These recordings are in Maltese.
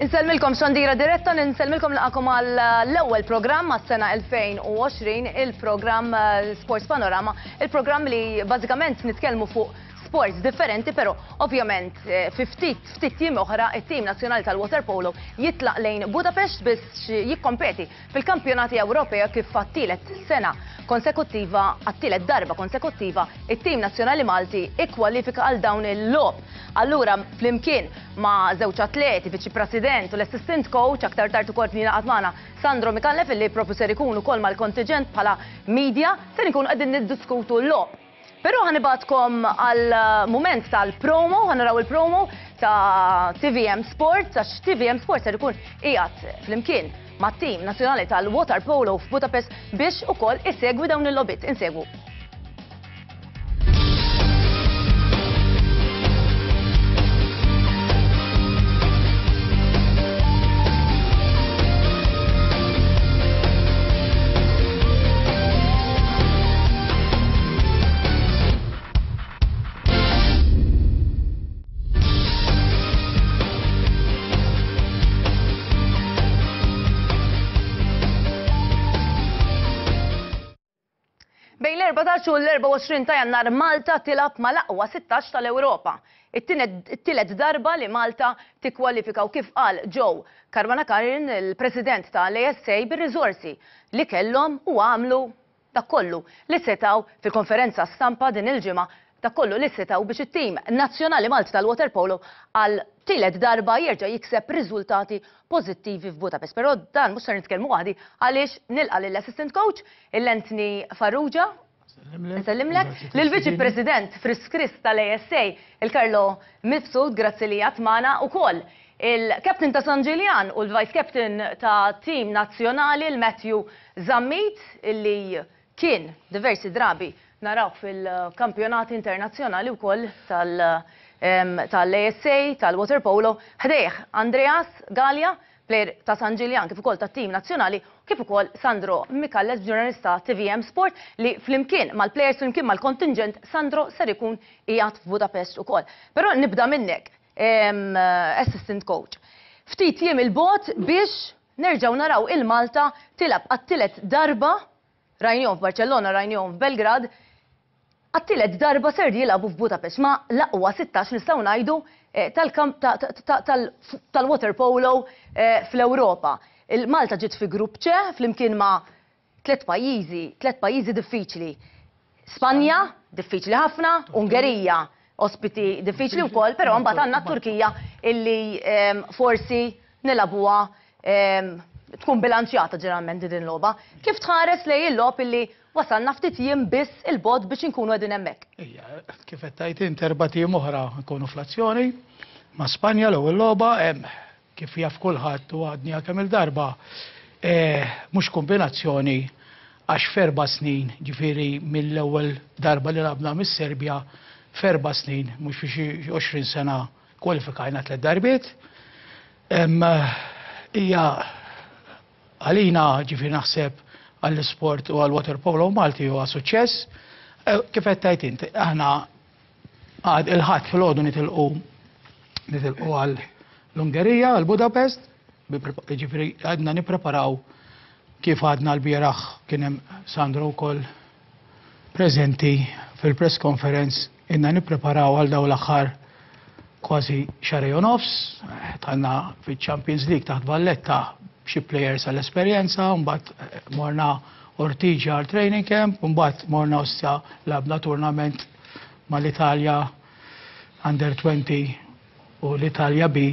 Insellmilkom xandira diretta, insellmilkom laqakom għal eh, l-ewwel programm għas sena 2020, il-programm eh, Sports Panorama, il-programm li bażikament nitkellmu fuq sports differenti pero ovvjament eh, fi ftit ftit jiem oħra it-tim nazzjonali tal-waterpolo jitlaq lejn Budapest biex jikkompeti fil-kampjonati Ewropea kif għattilet sena konsekuttiva għattilet darba konsekuttiva it-tim nazzjonali Malti ikkwalifika għal dawn il-lob. Allura flimkien ma' żewġ atleti, viċi president u l-assistant coach aktar tard ukoll li naqgħad magħna Sandro Mikallef li propju ser ikunu kol mal-kontiġent bħala media ser ikunu qegħdin niddiskutu l-lob. Però ħa nibgħatkom għal mument tal-promo, ħa naraw il-promo ta' TVM Sport, għax TVM Sport ser ikun qiegħed flimkien mat-tim nazzjonali tal-Water Polo f'Budapest biex ukoll isegwi dawn il-logħbiet. Insegwu. l-14 u l-24 ta' jannar Malta tilab mal-aqwa 16 tal-Ewropa. It-tielet darba li Malta tikkwalifika u kif qal ġew Karwana Karin, il-President ta' l-ASA bir-riżorsi li kellhom u għamlu dak kollu li setgħu fil-konferenza stampa din il-ġimgħa, dak kollu li setgħu biex it-tim nazzjonali Malti tal-waterpolo għal tielet darba jerġa' jikseb riżultati pożittivi f'Budapest. Però dan mhux ser nitkellmu waħdi għaliex nilqa' lill-Assistant Coach, il-Anthony Farrugia, insellimlek, lill-Viċi President Fritz Christ tal-ASA, il-Carlo Mifsud, grazzi li qiegħed magħna, ukoll Il-captain ta' San Ġiljan u l-vice captain ta' tim nazzjonali l-Matthew Zammit illi kien diversi drabi narawh fil-kampjonati internazzjonali wkoll tal-ASA tal-waterpolo ħdejh Andreas Galea player ta' San Ġiljan kif ukoll tat-tim nazzjonali kif ukoll Sandro Micallef ġurnalist ta' tvm Sport li flimkien mal-players flimkien mal-contingent Sandro ser ikun qiegħed f'Budapest ukoll. Però nibda minnek. assistant coach. Ftit jiem 'il bogħod biex nerġgħu naraw il-Malta tilgħab għat-tielet darba, rajnihom f'Barċellona, rajnihom f'Belgrad, għat-tielet darba ser jilgħabu f'Budapest ma' l-aqwa sittax nistgħu ngħidu tal-waterpolo fl-Ewropa. Il-Malta ġiet fi grupp C flimkien ma' Tliet pajjiżi, tliet pajjiżi diffiċli. Spanja, diffiċli ħafna, Ungerija, ospiti diffiċli wkoll, però mbagħad għandna t-Turkija illi forsi nilagħbuha tkun bilanċjata ġeneralment din il-logħba. Kif tħares lejn il-logħob illi wasalna ftit jiem biss 'il bogħod biex inkunu qegħdin hemmhekk? Ija, kif qed tgħid int, erbat' ijiem oħra nkunu fl-azzjoni. Ma' Spanja l-ewwel logħba hemm kif jaf kulħadd u għadni għal kemm-il darba, mhux kombinazzjoni għax f'erba' snin, ġifieri mill-ewwel darba li lagħbna mis-Serbja, f'erba' snin, mhux fi xi għoxrin sena, kkwalifikajna tliet darbiet. Hija għalina, ġifieri naħseb għall-isport u għall-waterpolo Malti huwa suċċess. Kif qed tgħid int, aħna Għad il-Ħadd filgħodu nitilqu nitilqu għal l-Ungerija, għal Budapest, ġifri għadna nippreparaw kif għadna l-bieraħ kien hemm Sandro wkoll preżenti fil-press conference inna nippreparaw għal daw l-aħħar kważi xarej u nofs, tanna fil-Champions League taħt Valletta b'xi players għall-esperjenza, mbagħad eh, morna Ortiġa għal training camp, mbagħad morna ossa labna turnament mal-Italja Under 20 u l-Italja B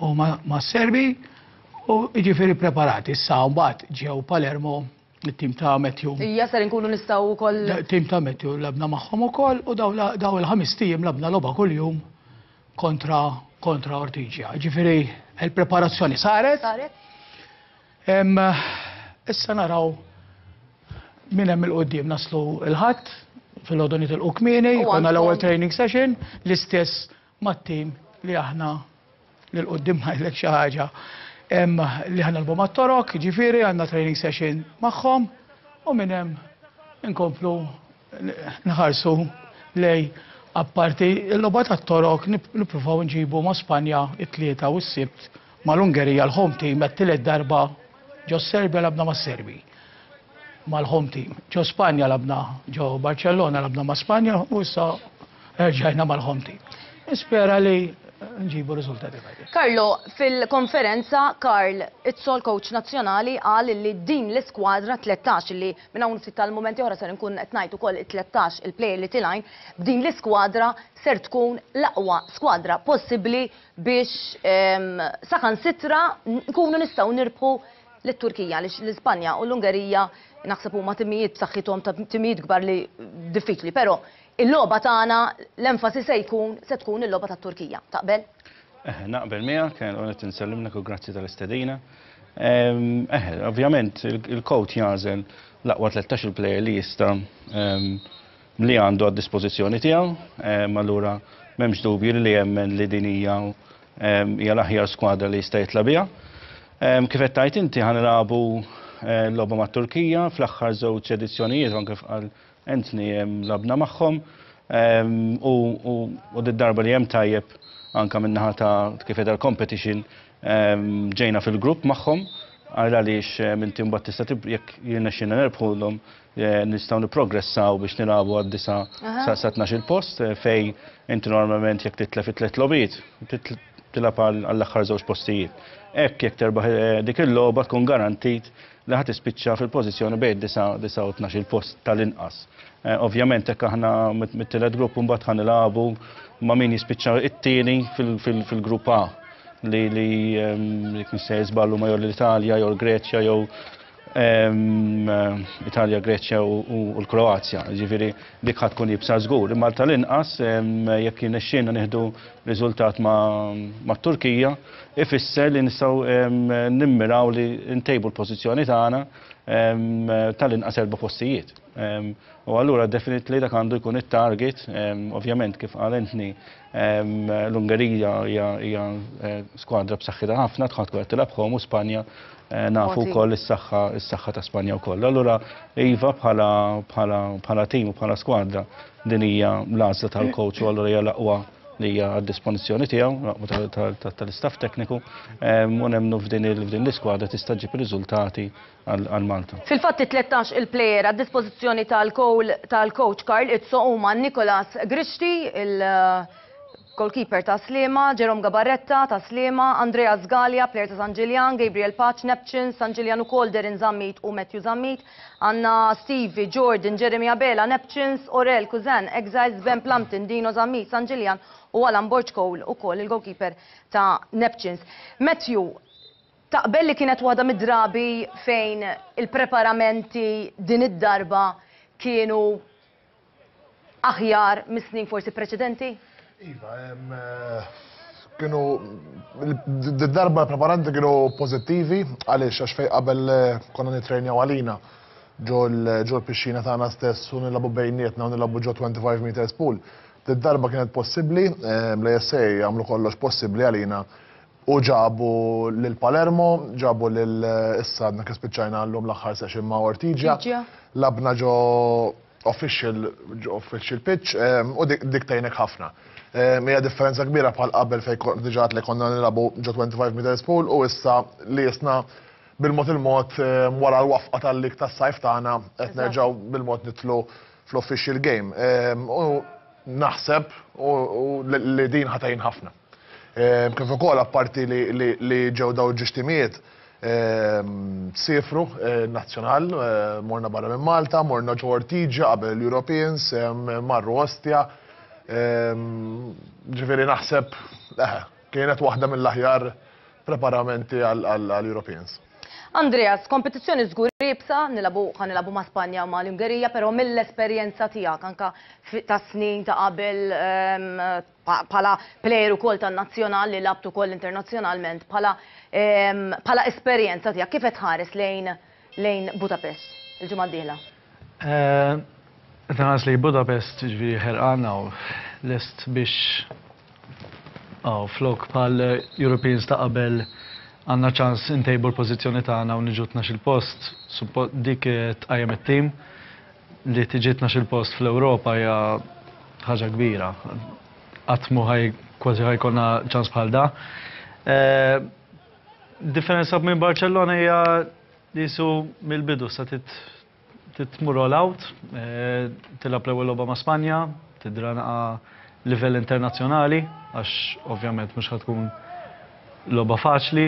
huma mas-Serbi u jiġifieri preparati. Issa mbagħad ġew Palermo it-tim ta' Matthew. Ija ser inkunu nistgħu wkoll. Tim ta' Matthew labna magħhom ukoll u daw il-ħames tim labna logħba kuljum kontra kontra Ortigia. Ġifieri il-preparazzjoni saret. Saret. Issa naraw Minn hemm 'il quddiem naslu l-Ħadd, filgħodu nitilqu kmieni, jkollna l-ewwel training session, l-istess mat-tim li aħna lil quddiem ngħidlek xi ħaġa li ħa nagħlbu mat-Torok, jiġifieri għandna training session magħhom u minn hemm inkomplu nħarsu lej apparti l-logħba tat-torok nippruvaw nġibu ma' Spanja t-Tlieta u s-Sibt mal-Ungerija l-home team għat-tielet darba ġo Serbja labna mas-Serbi mal-home team. Ġo Spanja labna ġo Barcellona labna ma' Spanja u issa erġajna mal-home team. Nispera li nġibu riżultati tajbin. Karlo, fil-konferenza Karl Izzol, coach nazzjonali, qal li din l-iskwadra 13 li Minn hawn ftit tal-mumenti oħra ser inkun qed ngħid ukoll it-tlettax il-plejer li tilgħin b'din l-iskwadra ser tkun l-aqwa skwadra possibbli biex saħansitra nkunu nistgħu nirbħu lit-Turkija għaliex l-Ispanja u l-Ungerija naħseb huma timijiet b'saħħithom timijiet kbar li diffiċli pero Il-logħba tagħna, l-enfasi se jkun, se tkun il-logħba tat-Turkija. Taqbel? Eħe, naqbel miegħek, u qed insellimlek u grazzi tal-istedina. Eħe, ovvjament il-coach jagħżel l-aqwa 13-il player li jista' li għandu għad-dispożizzjoni tiegħu, allura m'hemmx dubju li jemmen li din hija hija l-aħjar skwadra li jista' jitla' biha. Kif qed tgħid inti ħa nilagħbu logħba mat-Turkija fl-aħħar żewġ edizzjonijiet u anke f'qal Anthony labna magħhom u d-darba li hemm tajjeb anke min-naħa ta' kif qiegħda l-competition ġejna fil-grupp magħhom għal għaliex inti mbagħad tista' jekk jirnexxilna nerbħulhom nistgħu nipprogressaw biex nilagħbu għad-disa' sa tnax-il post fejn inti normalment jekk titlef it-tliet logħbiet tilgħab għall-aħħar żewġ postijiet. Hekk jekk terbaħ dik il-logħba tkun garantit li ħa tispiċċa fil-pożizzjoni bejn id-disa' u t-tnax-il post tal-inqas. Ovvjament hekk aħna mit-tielet grupp imbagħad ħa nilagħbu ma' min jispiċċa t-tieni fil-grupp A li li jekk mhux sejjer żball huma jew l-Italja jew l-Greċja jew Italja, Greċja u l-Kroazja. Jiġifieri Dik ħa tkun iebsa żgur, imma tal-inqas jekk jirnexxielna nieħdu riżultat mat-Turkija, ifisser li nistgħu nimmiraw li ntejbu l-pożizzjoni tagħna tal-inqas erba' postijiet. U allura definitely dak għandu jkun it-target, ovvjament kif qal Anthony, L-Ungerija hija skwadra b'saħħitha ħafna tħadd wara tilgħab ħomu Spanja Eh, nafu wkoll is-saħħa is-saħħa ta' Spanja wkoll. Allura iva bħala bħala bħala tim u bħala skwadra din hija l-għażla tal-coach u allura hija l-aqwa li hija għad-dispożizzjoni tiegħu tal-istaff tekniku u nemmnu f'din l-iskwadra tista' ġib riżultati għal Malta. Fil-fatt it-tlettax il-plejer għad-dispożizzjoni tal-kowċ Karl Izzo huma Nicolas Grixti, il-goalkeeper ta' Sliema, Jerome Gabarretta ta' Sliema, Andrea Sgalia, plejer ta' San Ġiljan, Gabriel Paċ, Neptunes, San Ġiljan ukoll, Darren Zammit u Matthew Zammit, għandna Stevie, Jordan, Jeremy Abela, Neptunes, Aurel, Cousin, Exiles, Ben Plumpton, Dino Zammit, San Ġiljan, u Alan Borg Cole, ukoll il-goalkeeper ta' Neptunes. Matthew, Taqbel li kienet waħda mid-drabi fejn il-preparamenti din id-darba kienu aħjar mis-snin forsi preċedenti? Iva, kienu d-darba l-preparanti kienu pożittivi għaliex għax fejn qabel konna nitrejnjaw għalina ġo l-pixxina tagħna stess u nilagħbu bejnietna u nilagħbu ġo 25 meters pool. Did-darba kienet possibbli, l-ASA għamlu kollox possibbli għalina U ġabu lil Palermo, ġabu lil issa għadna kif spiċċajna llum l-aħħar session ma' Ortigia. Ortigia. Labna ġo official, ġo official pitch, ehm, u dik dik tgħinek ħafna. Ehm, Hija differenza kbira bħal qabel fejn kon- diġà għad li konna nilagħbu ġo 25 meters pool u issa li jisna bil-mod il-mod ehm, wara l-wafqa tal-lig tas-sajf tagħna qed Eżatt. nerġgħu bil-mod nidħlu fl-official game. Ehm, U naħseb u, u li, li din ħatgħin ħafna. Kif ukoll apparti li ġew dawn il-ġixtimijiet, siefru n-Nazzjonal, morna barra minn Malta, morna ġo Ortigia qabel il-Europeans, marru Ostia, ġifieri naħseb kienet waħda mill-aħjar preparamenti għall-Europeans. Andreas, kompetizzjoni żgur iebsa, nilagħbu, ħa nilagħbu ma' Spanja u ma' l-Ungerija, però mill-esperjenza tiegħek anke tas-snin ta' qabel, bħala plejer ukoll tan-Nazzjonal li lgħabt ukoll internazzjonalment, bħala bħala esperjenza tiegħek kif qed tħares lejn lejn Budapest il-ġimgħa d-dieħla? Qed inħares lejn Budapest jiġifieri ħerqan u lest biex aw flok bħal Europeans ta' qabel għandna ċans intejbu l-pożizzjoni tagħna u niġu tnax-il post, dik tqajjem it-tim li tiġi tnax-il post fl-Ewropa hija Ħaġa kbira. Qatt mhu ħaj kważi ħa jkollna ċans bħal da. Differenza minn Barcellona hija jisu mill-bidu sa tit titmur all out, eh, tilab l-ewwel logħba ma' Spanja, tidra naqa' livell internazzjonali għax ovvjament mhux tkun logħba faċli.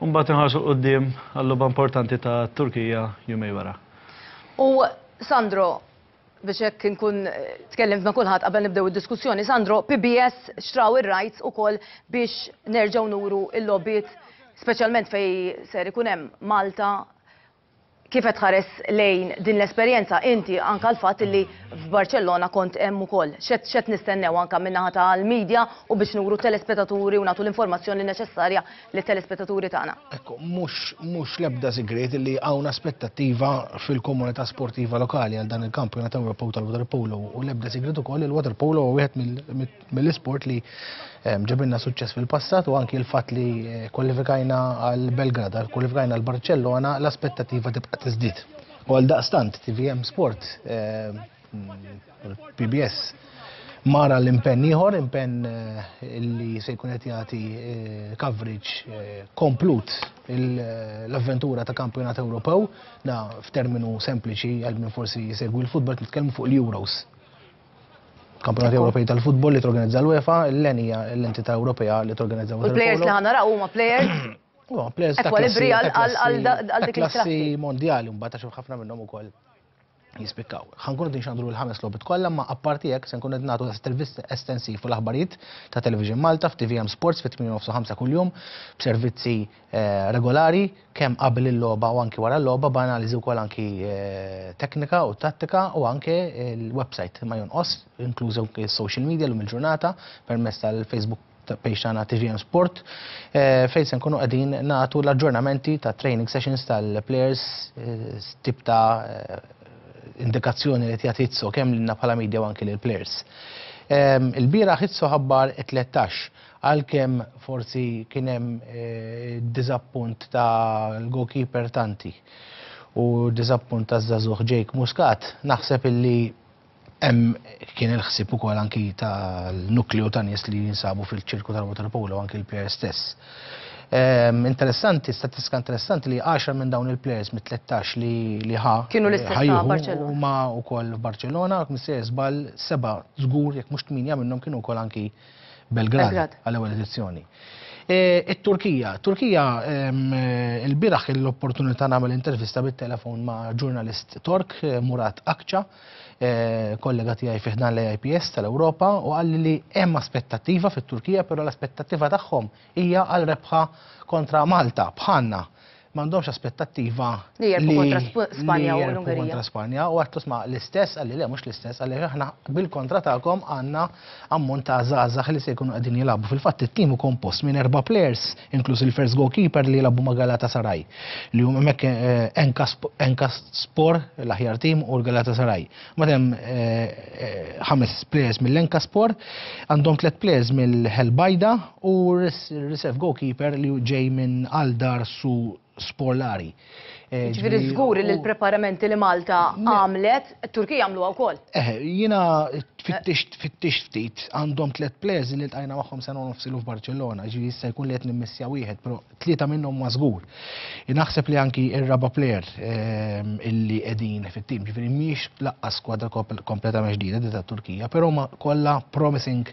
Mbagħad inħarsu qudiem għal-logħba importanti ta' Turkija jumej wara. U Sandro, biex hekk inkun tkellimt ma' kulħadd qabel nibdew id-diskussjoni, Sandro, PBS xtraw ir-rights ukoll biex nerġgħu nuru l-logħbiet speċjalment fejn ser ikun hemm Malta kif qed tħares lejn din l-esperjenza inti anke l-fatt illi f'Barċellona kont hemm ukoll. X'qed x'qed nistennew anke min-naħa tal-media u biex nuru t-telespetaturi u nagħtu l-informazzjoni neċessarja lit-telespettaturi tagħna. Ekku, mhux l-ebda sigriet li hawn aspettattiva fil-komunità sportiva lokali għal dan il-kampjonat Ewropew tal-waterpolo u l-ebda sigriet ukoll il-waterpolo huwa wieħed mill-isport li ehm, ġebilna suċċess fil-passat u anki l-fatt li eh, kwalifikajna għal Belgrada, kwalifikajna għal Barcellona, l-aspettattiva tibqa' tiżdied. U għal daqstant, TVM Sport ehm, PBS mara l-impenn ieħor, impenn eh, li se jkun qed jagħti eh, coverage eh, komplut l-avventura ta' kampjonat Ewropew, da f'terminu sempliċi għal min forsi jsegwi l-futbol nitkellmu fuq l-Euros. Kampjonat Ewropej tal-futbol li torganizza l-UEFA, l-lenija l-entità Ewropea li torganizza l-UEFA. Players li ħanara huma players Players ta' klassi għal dik klassi mondjali, mbagħad għax ħafna minnhom ukoll jispikkaw. Ħankunu din xandru l-ħames lobit kollha, ma apparti hekk se nkunu qed nagħtu servizz estensiv u l-aħbarijiet ta' Television Malta f'TVM Sports fit-8:05 kuljum b'servizzi eh, regolari kemm qabel il-logħba u anki wara l-logħba b'analiżi wkoll anki eh, teknika u tattika u anke il-website ma jonqos inklużi social media l-lum il-ġurnata permezz tal-Facebook page tagħna TVM Sport fejn se nkunu qegħdin nagħtu l-aġġornamenti ta' training sessions tal-players tip ta' indikazzjoni li tjagħti tso kemm lilna bħala media u anki lill-players. Il-bira ħitsu ħabbar 13 għalkemm forsi kien hemm diżappunt ta' l-goalkeeper Tanti u diżappunt ta' Zazuh Jake Muscat, naħseb illi Hemm kien il-ħsieb ukoll anki tal-nukleu ta' nies li jinsabu fil-ċirku tal-waterpolo u anki l-plejers stess. Ehm, interessanti, statistika interessanti li 10 minn dawn il-plejers mit-13 li li ħa kienu l-istess ta' Barcelona. Huma wkoll f'Barcelona, missier żball seba' żgur jekk mhux tminja minnhom kienu wkoll anki Belgrad għall-ewwel edizzjoni. E, It-Turkija, Turkija ehm, il-biraħ l-opportunità nagħmel intervista bit-telefon ma' ġurnalist Tork, Murat Akċa, eh, kollega tiegħi fi ħdan l-AIPS tal-Ewropa u qalli li hemm aspettattiva fit-Turkija, però l-aspettattiva tagħhom hija għal rebħa kontra Malta bħalna m'għandhomx aspettattiva li jerbu kontra Spanja u l-Ungerija. Kontra Spanja u għattu sma l-istess għalli le mhux l-istess għalli aħna bil-kontra tagħkom għandna ammont ta' żgħażagħ li se jkunu qegħdin jilagħbu. Fil-fatt it-tim kompost minn erba' players inkluż il-first goalkeeper li jilagħbu ma' Galatasaray, li huma hemmhekk Enkaspor l-aħjar tim u l-Galatasaray. Ma hemm ħames players mill-Enkaspor, għandhom tliet players mill-Ħel Bajda u reserve goalkeeper li ġej minn Aldar Su skorlari. Eh, Ġifieri żgur li l-preparamenti li Malta għamlet, it-Turkija għamluha wkoll. Eh, jiena tfittixt ftit għandhom tliet plejers li ltqajna magħhom sena nofs ilu f'Barċellona, ġifieri jista' jkun li qed nimmissja wieħed, però tlieta minnhom ma żgur. Naħseb li anki ir-raba' plejer ehm, illi qegħdin fit-tim, ġifieri mhix laqqa skwadra kompletament ġdida di tat-Turkija, però ma kollha promising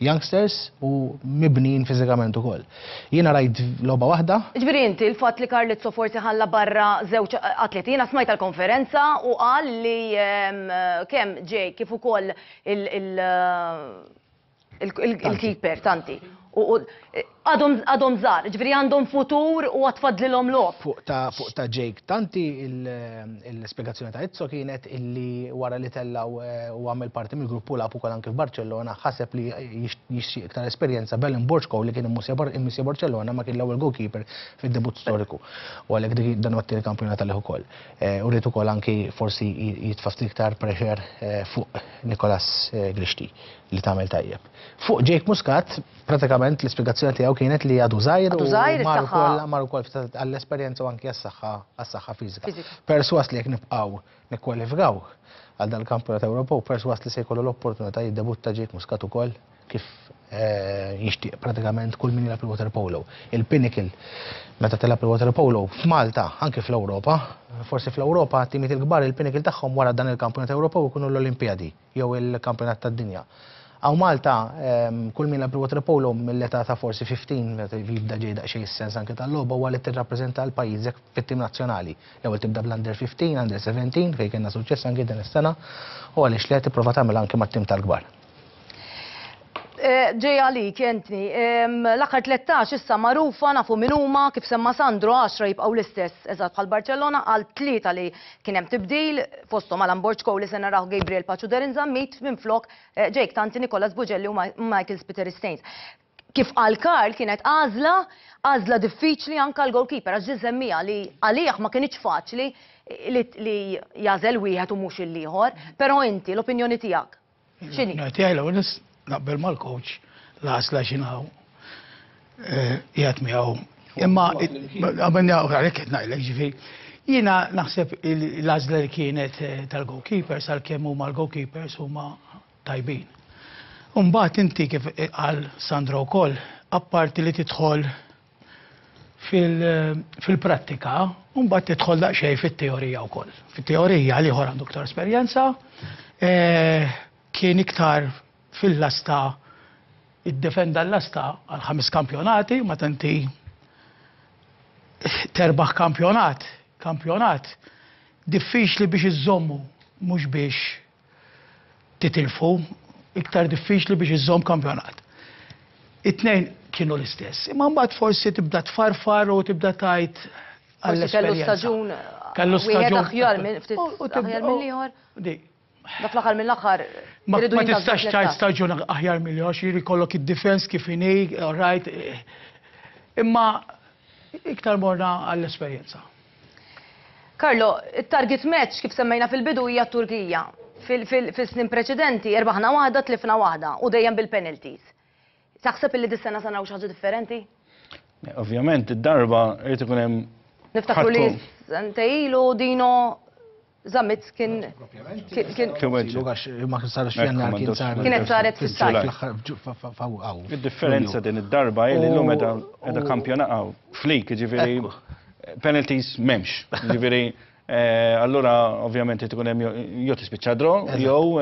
youngsters u mibnijin fiżikament ukoll. Jiena rajt logħba waħda. Jiġifieri inti l-fatt li Carlizzo forsi ħalla barra żewġ atleti, jiena smajt tal-konferenza u qal li kemm Jake kif ukoll il-keeper Tanti. Għadhom għadhom żgħar, jiġifieri għandhom futur u għad fadlilhom logħob. Fuq ta' fuq ta' Jake Tanti l-spjegazzjoni ta' Izzo kienet illi wara li tella' u u għamel parti mill-grupp u lagħab ukoll anke f'Barċellona, ħaseb li jixtieq iktar esperjenza Belen Borcko li kien immisja Barċellona ma kien l-ewwel goalkeeper fid-debutt storiku u għalhekk dik dan huwa t-tieni kampjonat għalih ukoll. U ried ukoll anki forsi jitfa' ftit iktar pressure fuq Nicolas Grixti li tagħmel tajjeb. Fuq Jake Muscat, Pratikament l-ispjegazzjoni tiegħu kienet li għadu żgħir u mar ukoll mar ukoll għall-esperjenza u anki għas-saħħa għas-saħħa fiżika. Perswas li jekk nibqgħu nikkwalifikaw għal dan il-Kampjonat Ewropew, perswas li se jkollu l-opportunità jiddebutta Jake Muscat ukoll kif eh, jixtieq pratikament kull min jilgħab il-water polo. Il-pinnacle meta tilgħab il-water polo f'Malta, anke fl-Ewropa, forsi fl-Ewropa timit il-kbar il-pinnacle tagħhom wara dan il-Kampjonat Ewropew ikunu l-Olimpjadi. jew il-Kampjonat tad-Dinja. Hawn Malta, kull min jilgħab il-waterpolo mill-età ta' forsi 15, meta jibda ġej daqsxejn is-sens anke tal-logħba, huwa li tirrappreżenta l-pajjiżek fit-tim nazzjonali. L-ewwel tibda bl-Under 15, Under 17, fejn kellna suċċess anke din is-sena, u għaliex le, tipprova tagħmilha anke mat-tim tal-kbar. Eh, ġej għalik, jentni. L-aħħar 13 issa marufa nafu min huma kif semma Sandro 10 jibqgħu l-istess eżatt bħal Barcellona għal tlieta li kien hemm tibdil fosthom Alan Borċko li se naraw Gabriel Paċuderin Zammit minflok eh, Jake Tanti Nikolas Buġelli u Michael Spiteri Stains. Kif għal Karl kienet għażla, għażla diffiċli anke għal goalkeeper għax ġiżemmija li għalih ma kienx faċli li jażel wieħed u mhux il-ieħor, però inti l-opinjoni tiegħek. X'inhi? Ngħidtiha l-ewwel nis naqbel mal-coach l-għażla x'inhaw eh, qiegħed miegħu. Imma għamilni għalhekk qed ngħidlek ġifieri. Jiena naħseb l-għażla li kienet eh, tal-goalkeepers għalkemm huma l-goalkeepers huma tajbin. Umbagħad inti kif qal Sandro wkoll, apparti li tidħol fil-prattika, u mbagħad tidħol daqsxejn fit-teorija wkoll. Fit-teorija li ħor għandu iktar esperjenza eh, kien iktar fil-lasta id-defenda l-lasta għal ħames kampjonati, ma tanti terbaħ kampjonat, kampjonat, diffiċli biex iżommu mhux biex titilfu, iktar diffiċli biex iżżomm kampjonat. It-tnejn kienu l-istess. Imma mbagħad forsi tibda tfarfar u tibda tgħid Forsi kellu staġun. Kellu staġun. aħjar minn ftit aħjar mill-ieħor. Dak l-aħħar mill-aħħar. Ma tistax tgħid staġun aħjar mill-ieħor, jiġri kollok id-difens kif inhi, rajt. Imma iktar morna għall-esperjenza. Carlo, it-target match kif semmejna fil-bidu hija t-Turkija. Fis-snin preċedenti irbaħna waħda, tlifna waħda u dejjem bil-penalties. Taħseb illi dis-sena se naraw xi ħaġa differenti? Ovvjament, id-darba jrid ikun hemm. Niftakru li sentejn ilu Dino Zammit kien kienet saret fis-sajf. Id-differenza din id-darba hi li llum qiegħda kampjona hawn f'lig, jiġifieri penalties m'hemmx. Jiġifieri allura ovvjament irid ikun hemm jew tispiċċa draw jew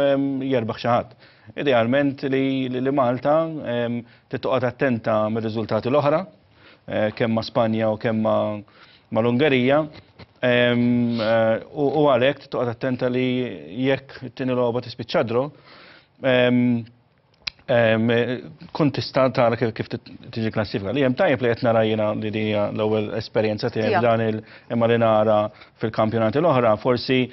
jerbaħ xi ħadd. Idealment li Malta trid toqgħod attenta mir-riżultati l-oħra. eh, kemm ma' Spanja u kemm ma' l-Ungerija. U għalhekk titqgħod attenta li jekk it-tieni logħba tispiċċa dro, kun tista' tara kif tiġi klassifika. Li hemm tajjeb li qed narajjina li hija l-ewwel esperjenza tiegħek dan il-imma li nara fil-kampjonati l-oħra, forsi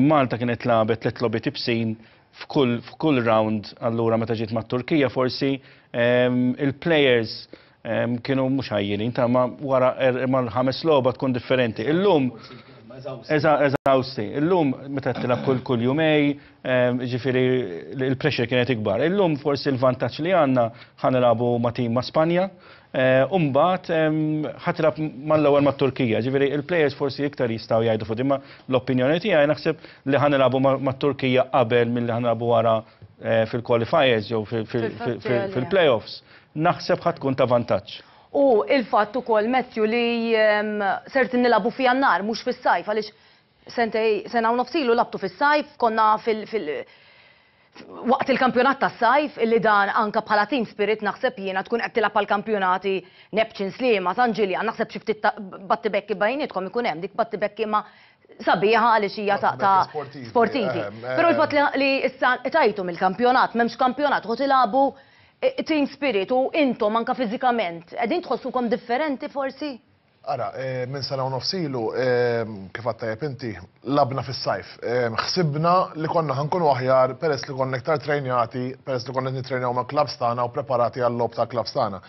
Malta kienet labet tliet logħbiet ibsin f'kull f'kull round allura meta ġiet mat-Turkija forsi il-players kienu mhux ħajjinin ta' ma wara er, mal-ħames logħba tkun differenti. Illum Eżawsti, illum meta tilab kull kull jumej, ġifiri il-pressure kienet ikbar. Illum forsi l-vantaġġ li għandna ħanilagħbu ma' tim ma' Spanja, U mbagħad ħa tilgħab mal-ewwel mat-Turkija. Ġifieri il-players forsi iktar jistgħu jgħidu fuq imma l-opinjoni tiegħi naħseb li ħa nilagħbu mat-Turkija qabel milli ħa nilagħbu wara fil-qualifiers jew fil-playoffs. Naħseb ħa tkun ta' vantaġġ. U l-fatt ukoll Matthew li ser nilagħbu f'Jannar mhux fis-sajf għaliex Sentej, sena u nofs ilu lagħbtu fis-sajf, konna fil, fil, waqt il-kampjonat tas-sajf illi dan anke bħala team spirit naħseb jiena tkun qed tilgħab għall-kampjonati Neptune, Sliema, San Ġiljan, naħseb xi ftit ta, battibekki bejnietkom ikun hemm, dik battibekki imma sabiħa għaliex hija ta, ta, sportivi. Però l-fatt li, li issa qtajtu mill-kampjonat, m'hemmx kampjonat, ħu tilagħbu team spirit u intom anke fiżikament qegħdin tħossukom differenti forsi? Ara, minn sena u nofs ilu, kif għadt tajjeb inti, lagħbna fis-sajf. Ħsibna li konna ħa nkunu aħjar peress li konna iktar trejnjati, peress li konna qed nittrejnaw mal-klabbs tagħna u ppreparati għal-logħob tal-klabbs tagħna.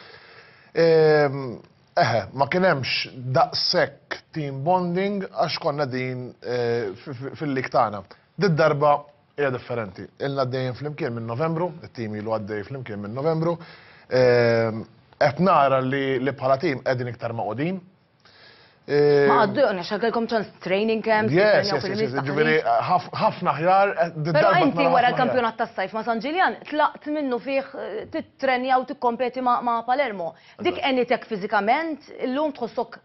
Eħe, ma kien hemmx daqshekk team bonding għax konna qegħdin fil-league tagħna. Did-darba Hija differenti. Ilna għaddejjin flimkien minn Novembru, it-tim ilu għaddej flimkien minn Novembru. Ehm, qed nara li bħala tim qegħdin iktar maqodin. Ehm, Ma għaddu, għax għakelkom ċans training camps, ġiviri, ħafna ħjar. Eh, Pero inti wara l-kampjonat tas sajf ma' San Ġiljan, tlaqt minnu fiħ eh, titrenja u tikkompeti ma' Palermo. Dik enitek fizikament, l-lum tħossok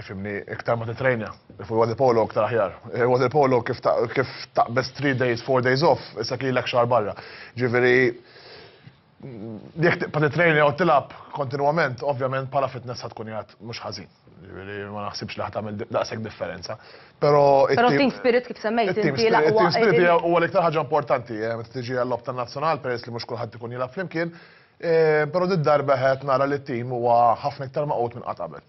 Ifhimni, iktar ma tittrejna, ifu l-waterpolo iktar aħjar. Waterpolo kif kif taqbeż three days, four days off, issa ilek xahar barra. Ġifieri jekk tibqa' tittrejna jew tilgħab kontinwament, ovvjament bħala fitness ħa tkun qiegħed mhux ħażin. Ġifieri ma naħsibx li ħa tagħmel daqshekk differenza. Però Però t-team spirit kif semmejt inti it-team spirit it-team spirit hija huwa l-iktar ħaġa importanti meta tiġi għal-logħob tan-nazzjonal peress li mhux kulħadd ikun jilgħab flimkien. Però did-darba qed nara li t-team huwa ħafna iktar magħqud minn qatt qabel.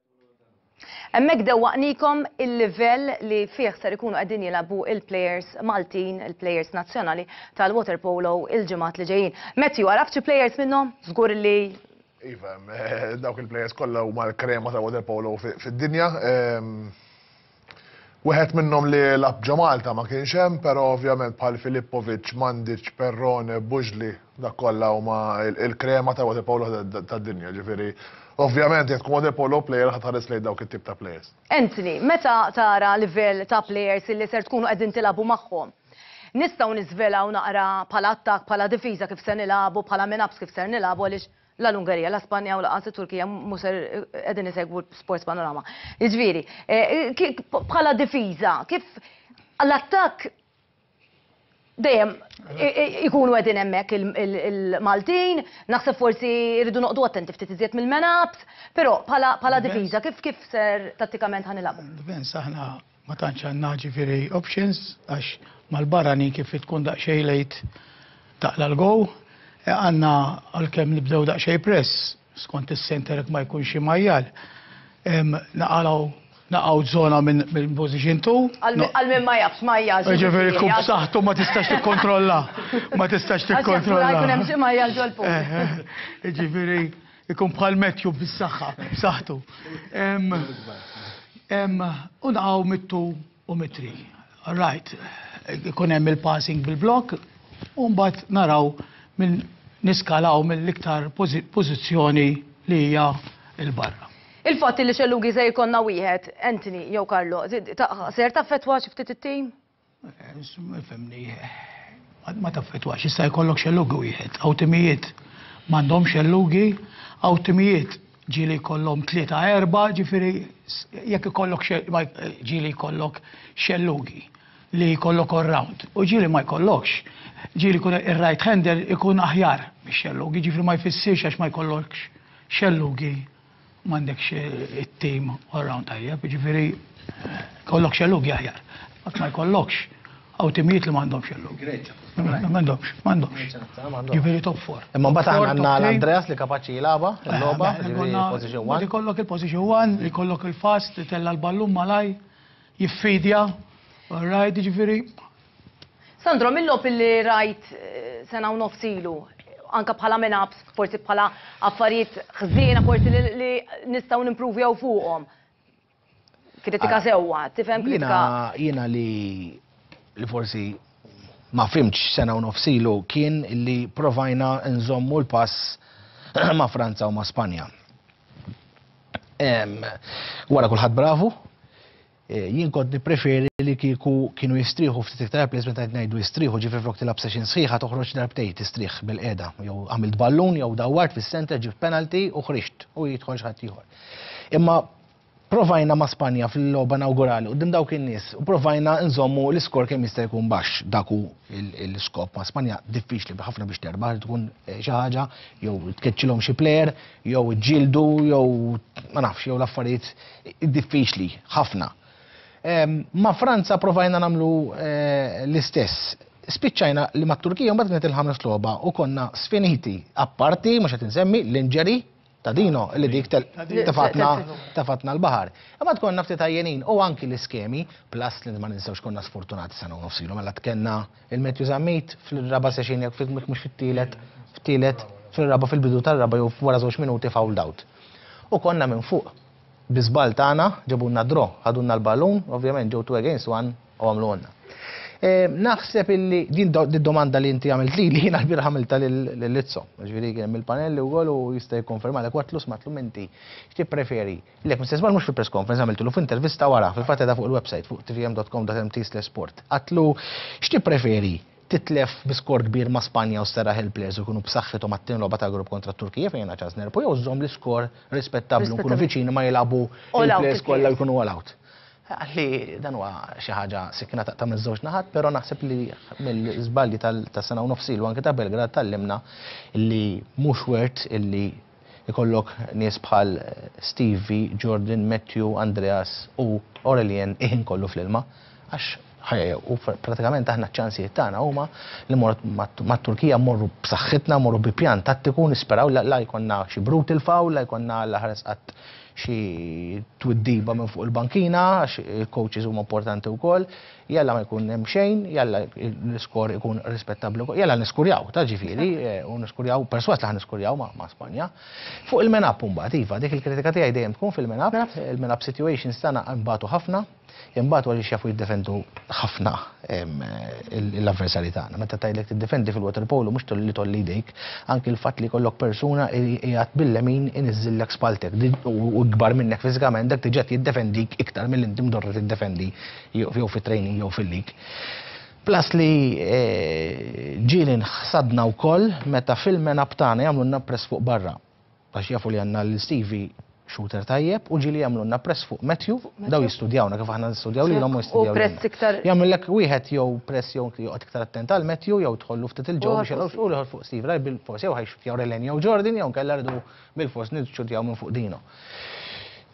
Hemmhekk dewwaqnikom il-livell li fih ser ikunu qegħdin jilagħbu il-plejers Maltin, il-plejers nazzjonali tal-waterpolo il-ġimgħat li ġejjin. Matthew, għaraft xi plejers minnhom? Żgur li Iva, dawk il-plejers kollha huma l-krema tal-waterpolo fid-dinja. Wieħed minnhom li lagħab ġo Malta ma kienx hemm, però ovvjament bħal Filippovic, Mandic, Perrone, Buxli, dak kollha huma il-krema ta' waterpolo tad-dinja, jiġifieri ovvjament jekk tkun waterpolo player ħa tħares lejn dawk it-tip ta' players. Anthony, meta tara livell ta' players illi ser tkunu qegħdin tilagħbu magħhom, nistgħu niżvelaw naqra bħala attakk, bħala difiża kif se nilagħbu, bħala min-ups kif ser nilagħbu għaliex, la l-Ungerija, la Spanja u laqqas it-Turkija mhux ser qegħdin isegwu Sports Panorama. Jiġifieri, bħala difiża, kif l-attakk dejjem ikunu qegħdin hemmhekk il-Maltin, naħseb forsi rridu noqdu attenti ftit iżjed mill-man-ups, però bħala difiża kif ser tattikament ħa nilagħbu? Dipens aħna Ma tantx għandna ġifieri options għax mal-barranin kif trid tkun daqsxejn late taqla' l-go. Għandna għalkemm nibdew daqsxejn press skont is-centre jekk ma jkunx xi majjal. Naqalgħu naqgħu żona minn minn position two. Għal min għal min ma jafx majjal xi jfisser. Jiġifieri jkun b'saħħtu ma tistax tikkontrolla. Ma tistax tikkontrolla. Għax jaf jkun hemm xi majjal ġol-post. Jiġifieri. Ikun bħal Matthew bis-saħħa, b'saħħtu. U naqgħu mittu u mitri. Right, ikun hemm il-passing bil-blok, u mbagħad naraw minn niskalaw mill-iktar pożizzjoni li hija l-barra. Il-fatt li xellugi se jkollna wieħed, Anthony jew Karlo, ser taffettwa xi ftit it-tim? Fimni, ma taffetwax, issa jkollok xellugu wieħed, għaw timijiet mandom xellugi, għaw timijiet ġili kollom tlieta erba, ġifiri jekk kollok ġili kollok xellugi li kollok all round. U ġili ma jkollokx, ġili kun il-right hander ikun aħjar mix xellugi, ġifiri ma jfissirx għax ma jkollokx xellugi M'għandekx it-tim all round tajjeb, jiġifieri jkollok xellugja aħjar. Qatt ma jkollokx hawn timijiet li m'għandhomx xellugja. Greċja. M'għandhomx, m'għandhomx. Jiġifieri top four. Imma mbagħad aħna għandna l-Andreas li kapaċi jilagħba l-logħba, jiġifieri position one. Ikollok il-position one, ikollok il-fast, itella' l-ballun malajr, jiffidja, all right, jiġifieri. Sandro, mil-logħob li rajt sena u nofs ilu, anke bħala man ups, forsi bħala affarijiet ħżiena forsi li nistgħu nimpruvjaw fuqhom. Kritika sewwa, tifhem kritika. Jiena li forsi ma fhimtx sena u nofs ilu kien li provajna nżommu l-pass ma' Franza u ma' Spanja. Wara kulħadd bravu, Jien kont nippreferi li kieku kienu jistrieħu ftit iktar għall-plejers meta qed ngħidu jistrieħu, ġifieri flok tilgħab session sħiħa toħroġ darbtejn tistrieħ bil-qiegħda, jew għamilt ballun jew dawwart fis-centre ġibt penalty u ħriġt u jidħol xi ħadd ieħor. Imma provajna ma' Spanja fil-logħba inawgurali quddiem dawk in-nies u provajna nżommu l-iskor kemm jista' jkun baxx. Dak hu l-iskop ma' Spanja diffiċli ħafna biex terbaħ irid tkun eh, xi ħaġa jew tkeċċilhom xi plejer jew iġġieldu jew ma nafx jew l-affarijiet diffiċli ħafna. Ma' Franza provajna nagħmlu l-istess. Spiċċajna li mat-Turkija mbagħad kienet il-ħames logħba u konna sfiniti. Apparti, mhux qed insemmi, l-injury ta' Dino li dik tefatna l-baħar. Imma tkonna ftit għajjenin u anki l-iskemi, plus li ma ninsewx konna sfortunati sena u nofsilu mela tkenna il-Matthew Zammit fil-raba' sexin jekk mhux fit-tielet, fit-tielet, fil-raba' fil-bidu tar-raba' jew wara żewġ minuti fouled out. U konna minn fuq. Bi żball tagħna, ġabulna draw, ħadulna l-ballun, ovvjament ġew two against one u għamluhulna. Naħseb illi din d-domanda li inti għamilt lili jiena l-bieraħ għamiltha lil Izzo. Jiġifieri kien hemm il-panel li wkoll u jista' jikkonfermalek u għedtlu smatlu inti x'tippreferi. Le, Mister Żball mhux fil-press conference għamiltlu, f'intervista wara, fil-fatt qegħda fuq il-website fuq tvm.com.mt/sport. Għedtlu x'tippreferi? titlef bi skor kbir ma' Spanja u sserraħ il-plejers ikunu b'saħħithom għat-tieni logħba ta' grupp kontra t-Turkija fejn għandha ċans nerbħu jew żżomm l-iskor rispettabbli u nkunu viċin ma jilagħbu l-plejers kollha u jkunu all out. Għad li dan huwa xi ħaġa sikkina taqta' miż-żewġ naħat però naħseb li mill-żbalji ta' sena u nofsilu anke ta' Belgrad tgħallimna li mhux wert li Ikollok nies bħal Stevie, Jordan, Matthew, Andreas u Aurelien il-ħin kollu fl-ilma għax ħajja jew u pratikament aħna ċ-ċansijiet tagħna huma li mmorru mat-Turkija mmorru b'saħħitna, mmorru bi pjan tattiku nisperaw la la jkollna xi brutal foul, la jkollna għall-aħħares qatt xi twiddiba minn fuq il-bankina għax il-coaches huma importanti wkoll. Jalla ma jkun hemm xejn, jalla l-iskor ikun rispettabbli wkoll, jalla niskurjaw, ta' ġifieri, u niskurjaw, perswas li ħa niskurjaw ma' Spanja. Fuq il-man up imbagħad, iva, dik il-kritika tiegħi dejjem tkun fil-man up, il-man up situations tagħna nbatu ħafna, inbatu għaliex jafu jiddefendu ħafna l-avversarji tagħna. Meta tgħidlek tiddefendi fil-waterpolo mhux li tgħolli jdejk, anki l-fatt li jkollok persuna li qiegħed bil-lemin iniżżillek spalltek, u ikbar minnek fiżikament, dak diġà qed jiddefendik iktar milli inti mdorri tiddefendi jew fit-training jew fil-league. Plus li ġieli nħsadna wkoll meta fil-man up tagħna jagħmlulna press fuq barra għax jafu li għandna lil Stevie shooter tajjeb u ġieli jagħmlulna press fuq Matthew, daw jistudjawna kif aħna nistudjaw lilhom u jistudjaw. Press iktar. Jagħmillek wieħed jew press jew joqgħod iktar attent għal Matthew jew tħollu ftit il-ġewwa biex jagħlqu fuq Steve Raj bil-forsi jew ħajxut jew Relen jew Jordan jew kellha rridu Bilfors niċċutjaw minn fuq dinu.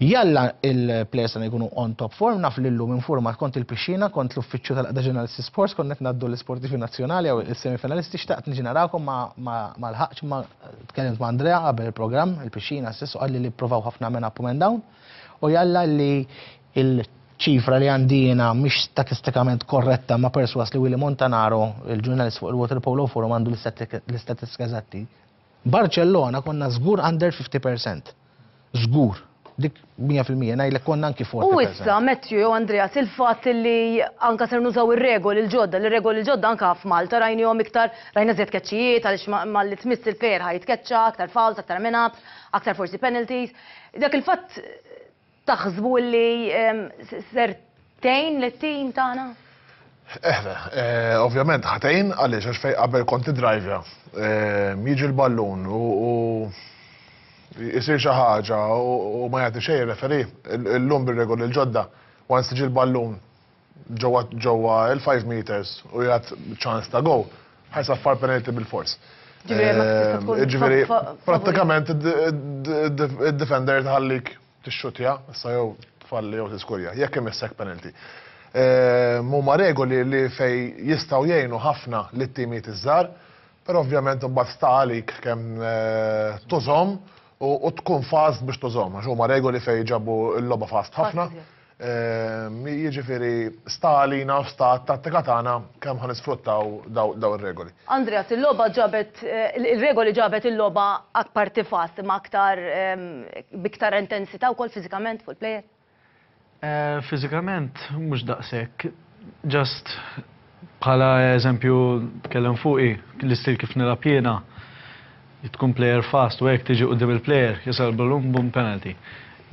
Jalla il-plejers tagħna jkunu on top form, naf li llum infurmat kont il-pixxina, kont l-uffiċċju tal-Qda Ġenerali Sea Sports, konna qed ngħaddu l-isportivi nazzjonali hawn is-semifinalisti, xtaqt niġi narakom ma ma lħaqtx imma tkellimt ma' Andrea qabel il-programm, il-pixxina stess u qalli li ppruvaw ħafna men up u men down u jalla li l-ċifra li għandi jiena mhix statistikament korretta imma persważ li Willy Montanaro, il-ġurnalist fuq il-Waterpolo Forum għandu l-istatistika eżatti. Barcellona konna żgur under 50 percent. Żgur. Dik 100 fil-mija. Ngħidlek konna anki 40 percent. U issa, Matthew jew Andreas, il-fatt illi anke ser nużaw ir-regoli l-ġodda, li r-regoli l-ġodda anke f'Malta rajnihom iktar, rajna iżjed tkeċċijiet għaliex malli tmiss il-ferħa jitkeċċa, aktar fouls, aktar min-ups, aktar forsi penalties. Dak il-fatt Taħsbu li ser tgħin lit-tim tagħna? Eħle, ovvjament ħa tgħin għaliex għax fejn qabel kont tidrajvja, jiġi l-ballun u jsir xi ħaġa u ma jagħti xejn ir-referee, illum bir-regoli l-ġodda once tiġi l-ballun, ġewwa ġewwa il-five metres u jgħadd ċans ta' goal, ħa jsaffar penalty bil-fors. Ġifieri ma tista' tkun. Eh, ġifieri prattikament id-defender tħallik tixxutja, issa jew tfalli jew tiskurja, jekk imissek penalty. Eh, huma regoli li fej jistgħu jgħinu ħafna li t-timiet iż-żar, però ovvjament imbagħad sta għalik kemm eh, tużhom u tkun fast biex tużhom, għax huma regoli fej ġabu l-logħba fast ħafna. Jiġifieri, sta għalina u sta għat-tattika tagħna kemm ħa nisfruttaw dawn ir-regoli. Andreas, il-logħba ġabet, ir-regoli ġabet il-logħba akbar tifass, imma aktar, b'iktar intensità wkoll fiżikament fuq il-plejer? Fiżikament mhux daqshekk, just, Bħala eżempju tkellem fuqi, l-istil kif nilgħab jiena, tkun plejer fast u hekk tiġi quddiem il-plejer, jisraq il-ballun, bum, penalty.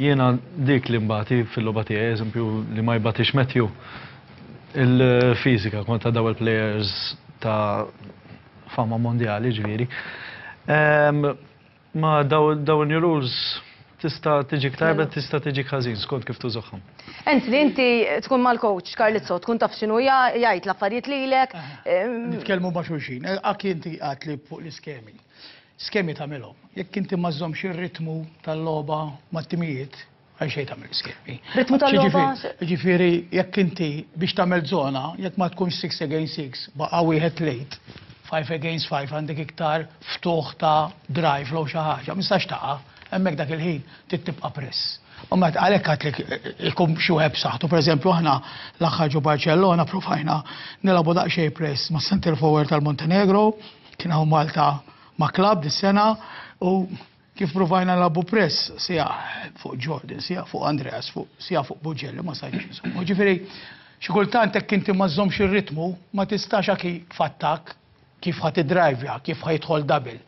Jiena dik li nbati fil-logħba tiegħi, eżempju li ma jbatix Matthew, il-fiżika kontra dawn il-plejers ta' fama mondjali, ġifieri. Ma dawn ir-rules tista' tiġik tajba, tista' tiġik ħażin skont kif tużahom. Anthony, inti tkun mal-coach Carlizzo, tkun taf x'inhu jgħid l-affarijiet lilek. Nitkellmu ma' xulxin. Aki inti għedt li fuq l-iskemi. Skemi tagħmilhom. Jekk inti ma żżommx ir-ritmu tal-logħba mat-timijiet, Għal xejn tagħmel l-iskemi. Ritmu tal-logħba. Jiġifieri jekk inti biex tagħmel żona, jekk ma tkunx six against six, baqa' wieħed late, five against five għandek iktar ftuħ ta' drive law xi ħaġa, mistax taqa', hemmhekk dak il-ħin trid tibqa' press. U ma għalhekk għadlek ikun xi wieħed b'saħħtu, pereżempju aħna l-aħħar ġo Barcellona provajna nilagħbu daqsxejn press ma' center forward tal-Montenegro, kien hawn Malta ma' club dis-sena u Kif provajna nlagħbu press sija fuq Jordan, sija fuq Andreas, fuq sija fuq Buġelli ma stajniex insommu. Ġifieri xi kultant hekk inti ma żżommx ir-ritmu ma tistax anki f'attakk kif ħa tidrajvja, kif ħa jidħol double.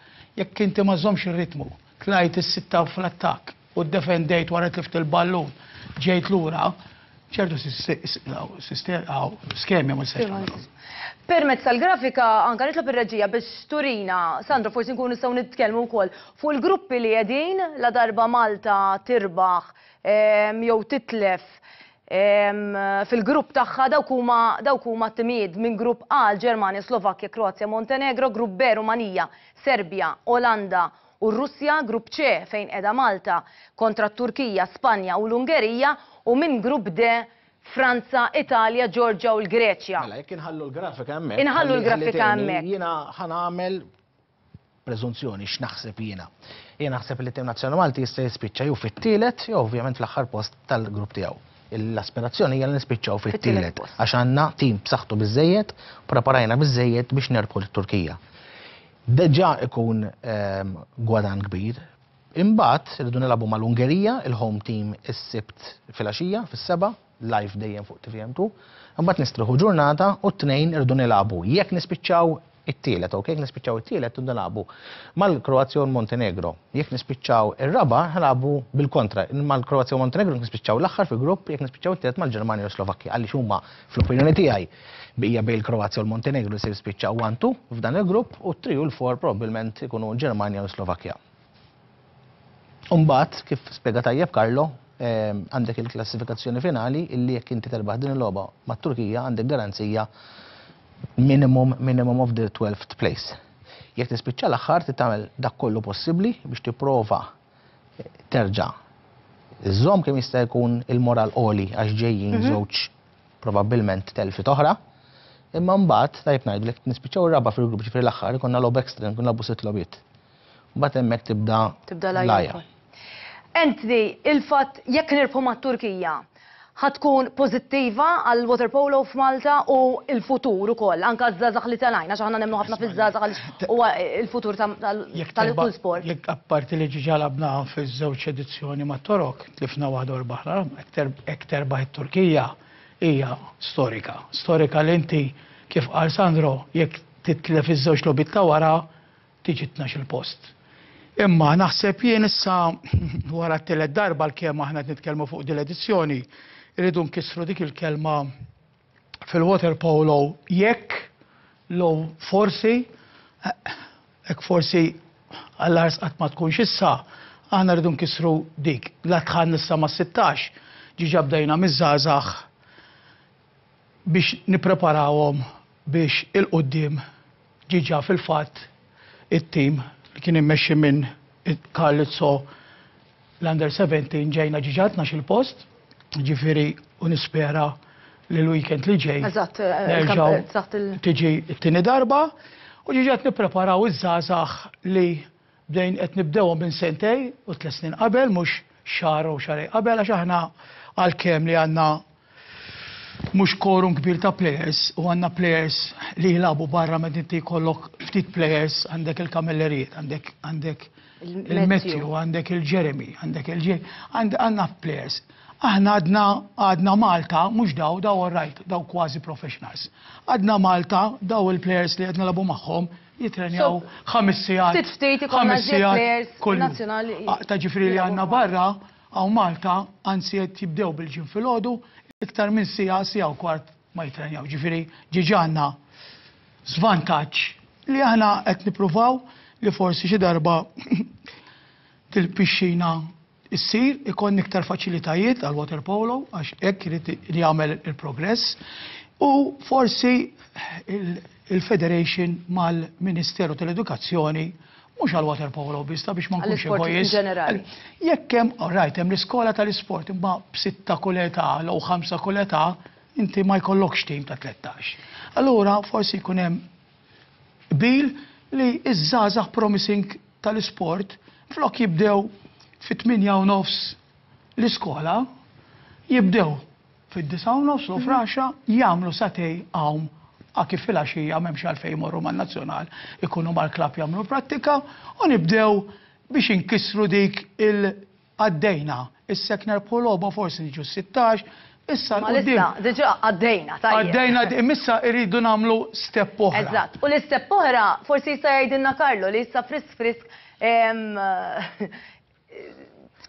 Jekk inti ma żżommx ir-ritmu, tlajt is-sitta fl-attakk u ddefendejt wara tlift il-ballun, ġejt lura, ċertu skemi ma jistax tagħmilhom. Permezz tal-grafika anke nitlob ir-reġija biex turina, Sandro forsi nkunu nistgħu nitkellmu wkoll fuq il-gruppi li qegħdin la darba Malta tirbaħ ehm, jew titlef ehm, fil-grupp tagħha dawk huma dawk huma timijiet minn grupp A Ġermanja, Slovakkja, Kroazja, Montenegro, grupp B Rumanija, Serbja, Olanda u r-Russja, Grupp C, fejn qiegħda Malta, kontra t-Turkija, Spanja u l-Ungerija, u minn Grupp D, Franza, Italja, Ġeorġja u l-Greċja. Mela, jekk inħallu l-grafika hemmhekk. Inħallu l-grafika hemmhekk. Jiena ħa nagħmel preżunzjoni x'naħseb jiena. Jiena naħseb li t-tim nazzjonali Malti jista' jispiċċa jew fit-tielet jew ovvjament fl-aħħar post tal-grupp tiegħu. L-aspirazzjoni hija li nispiċċaw fit-tielet għax għandna tim b'saħħtu biżżejjed, ppreparajna biżżejjed biex nerbħu lit-Turkija. Deġà ikun gwadann kbir. Imbagħad irridu nilagħbu mal-Ungerija, il-home team is-Sibt filgħaxija fis-sebgħa, live dejjem fuq TVMtwo. Imbagħad nistrieħu ġurnata u t-Tnejn irridu nilagħbu, jekk nispiċċaw it-tielet, ok, jekk nispiċċaw it-tielet irridu nilagħbu mal-Kroazja u l-Montenegro. Jekk nispiċċaw ir-raba' nilagħbu bil-kontra, mal-Kroazja u l-Montenegro jekk nispiċċaw l-aħħar fil-grupp, jekk nispiċċaw it-tielet mal-Ġermanja u s-Slovakkja għaliex huma, fl-opinjoni tiegħi, Bqija bejn il-Kroazja u l-Montenegro jsir spiċċa one two f'dan il-grupp u t-three u l-four probabbilment ikunu l-Ġermanja u s-Slovakkja. U mbagħad, kif spjega tajjeb Carlo, għandek il-klassifikazzjoni finali illi jekk inti terbaħ din il-logħba mat-Turkija għandek garanzija minimum minimum of the twelfth place. Jekk tispiċċa l-aħħar trid tagħmel dak kollu possibbli biex tipprova terġa' iżżomm kemm jista' jkun il-moral għoli għax ġejjin żewġ Probabbilment telfiet oħra. Imma mbagħad, tajjeb ngħidlek, nispiċċaw ir-raba' fil-grupp, jiġifieri l-aħħar, ikollna logħob extra, nkunu nilagħbu sitt logħbiet. Mbagħad hemmhekk tibda l-għajja. Anthony, il-fatt jekk nirbħu mat-Turkija, ħa tkun pożittiva għall-waterpolo f'Malta u l-futur ukoll, anke għaż-żgħażagħ li telgħin, għax aħna nemmnu ħafna fiż-żgħażagħ għaliex huwa l-futur ta' kull sport. Jekk apparti li ġiġa lagħbna fiż-żewġ edizzjoni mat-Torok, Tlifna waħda u rbaħna l-oħra, hekk ter- hekk terbaħ it-Turkija hija storika. Storika li inti kif qal Sandro, jekk titlef iż-żewġ logħbiet ta' wara tiġi t-tnax-il post. Imma naħseb jien issa wara t-tielet darba l-kemm aħna qed nitkellmu fuq din l-edizzjoni, irridu nkissru dik il-kelma fil-waterpolo jekk, law forsi, hekk forsi għall-aħars qatt ma tkunx issa, aħna rridu nkissru dik. La dħalna issa mas-sittax, diġà bdejna miż-żgħażagħ biex nippreparawhom biex 'il quddiem Diġà fil-fatt it-tim li kien immexxi minn Carlizzo l-Under 17 ġejna diġà tnax-il post, jiġifieri u nispera li l-weekend li ġej nerġgħu tiġi t-tieni darba u diġà qed nippreparaw iż-żgħażagħ li Bdejn qed nibdewhom minn sentej u tliet snin qabel mhux xahar u xahrejn qabel għax aħna għalkemm li għandna mhux quorum kbir ta' players u għandna players li jilagħbu barra meta inti jkollok ftit players għandek il-Camilleriet, għandek għandek il-Matthew, għandek il-Jeremy, għandek il-Jay, għandna players. Aħna għadna għadna Malta, mhux daw, daw all right, daw kważi professionals. Għadna Malta, daw il-players li qed nilagħbu magħhom Jitrenjaw ħames sigħat. Ftit ftit ikollna players nazzjonali. Ta' ġifieri li għandna barra hawn Malta anzi qed jibdew bil-ġim filgħodu iktar minn siegħa, siegħa u kwart ma jitrenjaw. Ġifieri ġiġa għandna żvantaġġ li aħna qed nippruvaw li forsi xi darba dil-pixxina issir, ikollni iktar faċilitajiet għal waterpolo għax hekk irid jagħmel il-progress u forsi il-Federation mal-Ministeru tal-Edukazzjoni mhux għal waterpolo biss ta' biex ma nkunx egoist. Jekk hemm, oh, rajt hemm l-iskola tal-isport imma b'sitta kull età jew ħamsa kull età inti ma jkollokx tim ta' 13. Allura forsi jkun hemm Qbil li ż-żgħażagħ promising tal-isport flok jibdew fit-tmienja u nofs l-iskola, jibdew fid-disgħa u nofs u fl-għaxra jagħmlu sagħtej għawm a kif filgħaxija m'hemmx għalfejn imorru man-nazzjonal ikunu mal-klabb jagħmlu prattika u nibdew biex inkissru dik il Għaddejna, issek nerbħu logħba forsi niġu s-sittax, issa 'l Ma quddiem. lissa, diġà għaddejna, tajjeb. Għaddejna, imma issa irridu nagħmlu step oħra. Eżatt, u l-istep oħra forsi jista' jgħidilna Carlo li issa frisk frisk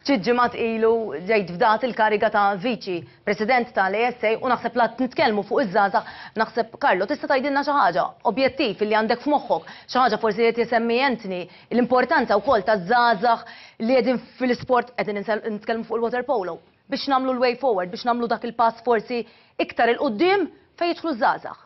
ftit ġimgħat ilu ġejt fdat il-kariga ta' Viċi President tal-ASA u naħseb la nitkellmu fuq iż-żgħażagħ naħseb Carlo tista' tgħidilna xi ħaġa, objettiv li għandek f'moħħok, xi ħaġa forsi li qed isemmi Anthony l-importanza wkoll taż-żgħażagħ li qegħdin fil-isport, qegħdin nitkellmu fuq il-water polo, biex nagħmlu l-way forward, biex nagħmlu dak il-pass forsi iktar 'il quddiem fejn jidħlu ż-żgħażagħ.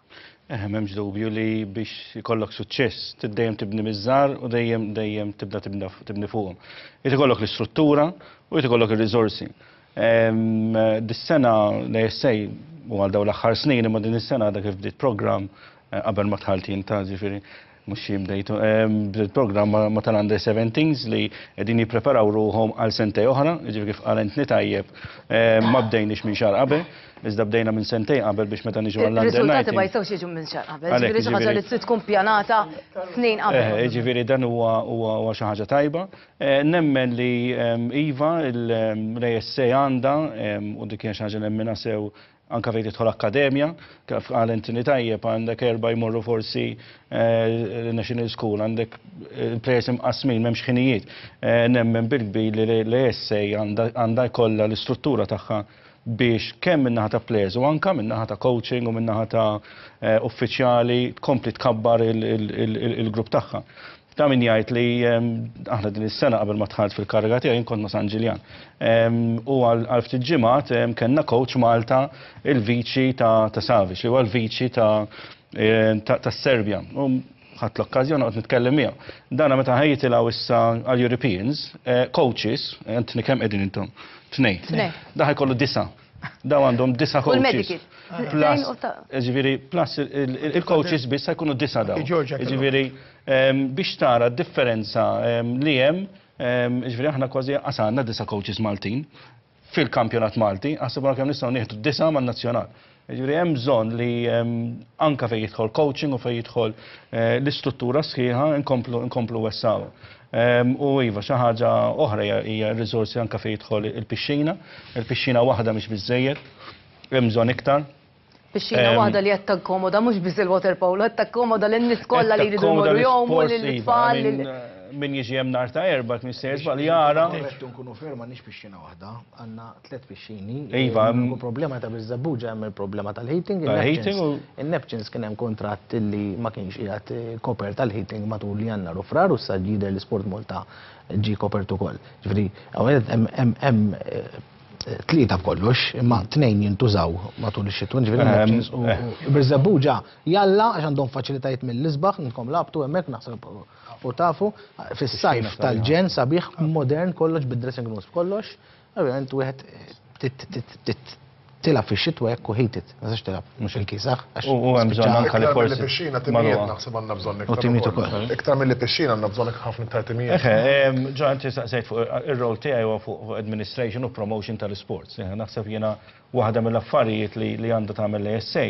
Eħe, m'hemmx dubju li biex ikollok suċċess trid dejjem tibni miż-żgħar u dejjem dejjem tibda tibni fuqhom. Irid ikollok l-istruttura u jrid ikollok ir-riżorsi. Ehm, dis-sena l-ASA u għal dawn l-aħħar snin imma din is-sena għadha kif bdiet programm eh, qabel ma tħaltin ta' ġifieri mhux xi bdejtu, bil-programm ma' tal-Under 17s li qegħdin jippreparaw ruħhom għal sentej oħra, jiġifieri kif qal entni tajjeb, ma bdejniex minn xahar qabel, iżda bdejna minn sentejn qabel biex meta niġu għall-Under 19. Ir-riżultati ma jistgħux jiġu minn xahar qabel, jiġifieri xi ħaġa li trid tkun pjanata snin qabel. Jiġifieri dan huwa xi ħaġa tajba. Nemmen li iva, l-ASA għandha, u dik hija xi ħaġa li nemminha sew, Anke fejn tidħol akkademja, kif qal Anthony tajjeb, għandek erbgħa jmorru forsi national school, għandek il-plejers imqassmin, m'hemmx ħinijiet. Nemmen bil-kbir li l-ASA għandha jkollha l-istruttura tagħha biex kemm min-naħa ta' plejers u anke min-naħa ta' coaching u min-naħa ta' uffiċjali tkompli tkabbar il-grupp tagħha. Ta' min jgħid li aħna din is-sena qabel ma tħalt fil-kariga tiegħi nkont ma' San Ġiljan. U għal ftit ġimgħat kellna coach Malta il-viċi ta' Savic, li huwa l-viċi tas-Serbja. U ħadd l-okkażjoni qed nitkellem miegħu. Dana meta ħajjitilgħu issa għall-Europeans, coaches, għandni kemm qegħdin intom? Tnejn. Tnejn. Daħ ikollu disa'. Daw għandhom disa coaches. Plus, ġiviri, plus il-coaches biss jkunu disa daw. Ġiviri, ehm, biex tara differenza ehm, li jem, ehm, ġiviri, aħna kważi għasanna disa coaches Maltin fil-kampjonat Malti, għasib għal kem nistaw nieħdu disa man nazzjonal. Ġiviri, jem bżon li anka fej jitħol coaching u fej jitħol eh, l-istruttura sħiħa nkomplu wessaw. U iva, xi ħaġa oħra hija r-riżorsi anke fejn jidħol il-pixxina. Il-pixxina waħda mhix biżżejjed, hemm bżonn iktar. Pixxina waħda li qed takkomoda mhux biss il-water polo, qed takkomoda lin-nies kollha li jridu jmorru jgħumu, lill-itfal. Min jiġi hemm nhar ta' Erbgħa, Knisja Isbaħ, jara. Nkunu ferm m'għandniex pixxina waħda. Għandna tliet pixxini. Iva. Hemm problema ta' biż-żebbuġa hemm il-problema tal-heating. Tal-heating u. In-napkins kien hemm kuntratt li ma kienx qiegħed kopert tal-heating matul Jannar u Frar u issa jidher li Sport Malta ġie kopert ukoll. Ġifieri, hemm tlieta b'kollox, imma tnejn jintużaw matul ix-xitwa, ġifieri n-napkins u biż-żebbuġa. Jalla, għax għandhom faċilitajiet mill-isbaħ, intkom lagħbtu hemmhekk naħseb. U tafu, fis-sajf tal-ġen sabiħ modern kollox bid-dressing rooms b'kollox, ovvjament wieħed tilgħab fix-xitwa jekk hu heated, ma tistax tilgħab mhux il-kiesaħ għax. U hemm bżonn anke li forsi. Pixxina timijiet naħseb għandna bżonn iktar. U timijiet ukoll. Iktar milli pixxina għandna bżonn ħafna iktar timijiet. Eħe, ehm, ġo inti staqsejt fuq ir-rol tiegħi huwa fuq administration u promotion tal-isports. Naħseb jiena waħda mill-affarijiet li għandha tagħmel l-ASA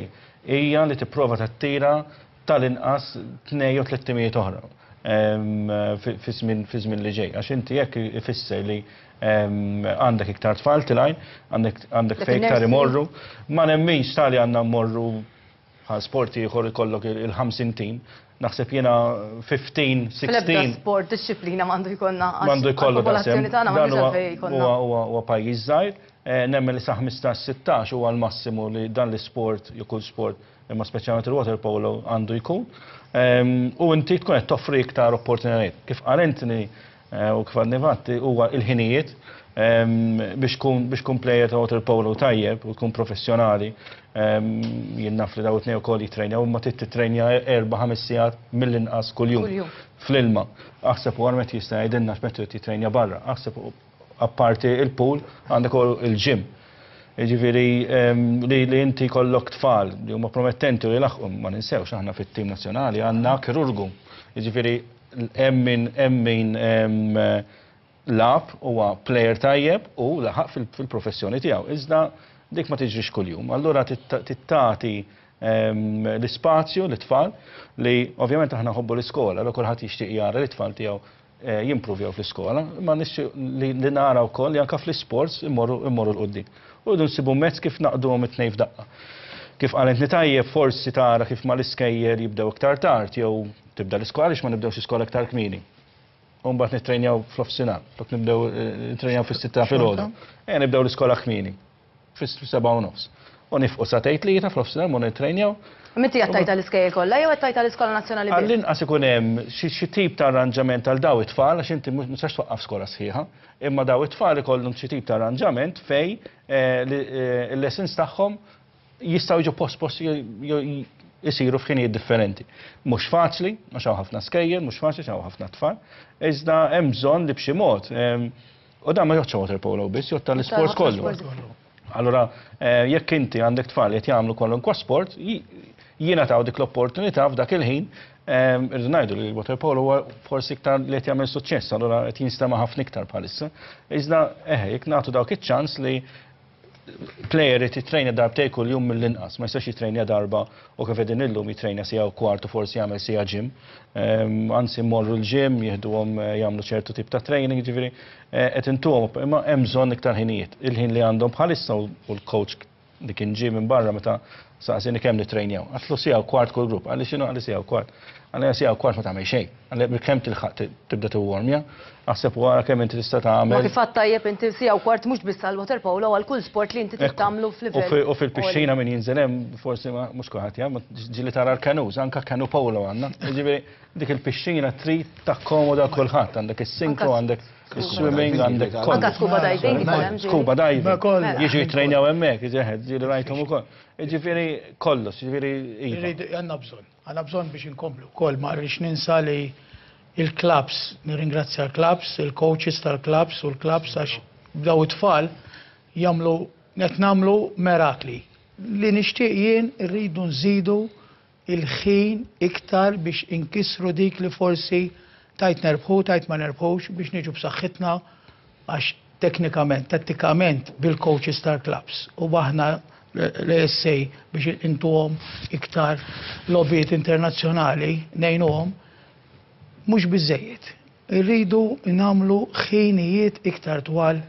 hija li tipprova tattira tal-inqas tnejn jew tliet timijiet oħra fiż-żmien li ġej. Għax inti hekk ifisser li għandek iktar tfal tilgħin, għandek fejn iktar imorru. Ma nemminx ta' li għandna mmorru bħal sport ieħor ikollok il-50 tim. Naħseb jiena 15, 16. Fl-ebda sport dixxiplina m'għandu jkollna għax. M'għandu jkollu daqshekk. Huwa pajjiż żgħir, nemmen li sa 15, 16 huwa l-massimu li dan l-isport, jew kull sport, imma speċjalment il-water polo għandu jkun. Ehm, u inti tkun qed toffri iktar opportunitajiet. Kif qalentni eh, u kif għadni fatti huwa il-ħinijiet ehm, biex kun biex kun plejer ta' water polo tajjeb u tkun professjonali. Ehm, jien naf li daw it-tnej ukoll jitrejnjaw imma trid titrejnja erba' ħames sigħat mill-inqas kuljum fl-ilma. Aħseb u għarmet jista' jgħidilna x'meta jitrejnja barra. Aħseb apparti il-pool, għandek ukoll il-gym. Jiġifieri li li inti jkollok tfal li huma promettenti u li laħqu, ma ninsewx aħna fit-tim nazzjonali għandna kirurgu. Jiġifieri hemm min hemm min lagħab huwa player tajjeb u laħaq fil-professjoni tiegħu. Iżda dik ma tiġrix kuljum. Allura tittati l-ispazju lit-tfal li ovvjament aħna nħobbu l-iskola, allura kulħadd jixtieq jara li t-tfal tiegħu jimpruvjaw fl-iskola, imma nixtieq li nara wkoll li anke fl-isports immorru 'l quddiem. U rridu nsibu mezz kif naqduhom it-tnejn f'daqqa. Kif qal int tajjeb, forsi tara kif mal-iskejjel jibdew iktar tard jew tibda l-iskola għaliex ma nibdewx l-iskola iktar kmieni. U mbagħad nittrejnjaw f'nofsinhar, flok nibdew nittrejnjaw fis-sitta ta' filgħodu. Ejja nibdew l-iskola kmieni. Fissu seba' u nofs. U nifqu sagħtejn tlieta f'nofsinhar mmorru nittrejnjaw. Imma inti qed tgħid għall-iskejjel kollha jew qed tgħid għall-iskola nazzjonali biss? Għall-inqas ikun hemm xi tip ta' arranġament għal dawn it-tfal għax inti mhux tistax twaqqaf skola sħiħa. Imma dawn it-tfal ikollhom xi tip ta' arranġament fejn il-lessons tagħhom jistgħu jiġu posposti jew isiru f'ħinijiet differenti. Mhux faċli għax hawn ħafna skejjel, mhux faċli għax hawn ħafna tfal, iżda hemm bżonn li b'xi mod U dan ma jotta water polo biss, jotta l-isports kollu. Allura, eh, jekk inti għandek tfal li jagħmlu kwalunkwa sport, jiena taw dik l-opportunità f'dak il-ħin ehm, Irridu ngħidu li l-water polo huwa forsi iktar li qed jagħmel suċċess, allura qed jinstema' ħafna iktar bħalissa. Iżda eħe, eh, jekk nagħtu dawk iċ-ċans li plejer irid jitrejna darbtej kuljum mill-inqas, ma jistax jitrejna darba u kif qegħdin illum jitrejna sija u kwartu forsi jagħmel sija ġim. Ehm, anzi mmorru l-ġim, jieħduhom eh, jagħmlu ċertu tip ta' training, ġifieri eh, qed intuhom, imma hemm bżonn iktar ħinijiet. Il-ħin li għandhom bħalissa u l-coach li kien ġie minn barra meta saqsini kemm nitrejnjaw. Għatlu sija u kwart kull grupp, għalli xinu għalli sija u kwart. Għalli sija u kwart ma tagħmel xejn. Għalhekk kemm tilħaq tibda tiwwarmja, aħseb u ara kemm inti tista' tagħmel. Ma kif għad tajjeb inti siegħa u kwart mhux biss għall-water polo għal kull sport li inti trid tagħmlu f'livell. U fil-pixxina min jinżel hemm forsi mhux kulħadd jaf, ġieli tara l-kanus, anke kanu polo għandna. Jiġifieri dik il-pixxina trid takkomoda kulħadd, għandek is-sinkro, għandek is-swimming, għandek kollox. Anke scuba diving, scuba diving, jiġu jitrejnjaw hemmhekk, jiġi rajthom ukoll. Jiġifieri kollox, jiġifieri. Għandna bżonn. Għandna bżonn biex inkomplu wkoll ma rridx ninsa li l-klabbs, nirringrazzja l-klabbs, il-coaches tal-klabbs u l-klabbs għax b'daw it-tfal jagħmlu qed nagħmlu merakli. Li nixtieq jien irridu nżidu il-ħin iktar biex inkissru dik li forsi Tgħid nerbħu, tgħid ma nerbħux biex niġu b'saħħitna għax teknikament, tattikament bil-coaches tal-klabbs u aħna l-ASA biex intuhom iktar logħbiet internazzjonali ngħinuhom, mhux biżżejjed. Irridu nagħmlu ħinijiet iktar twal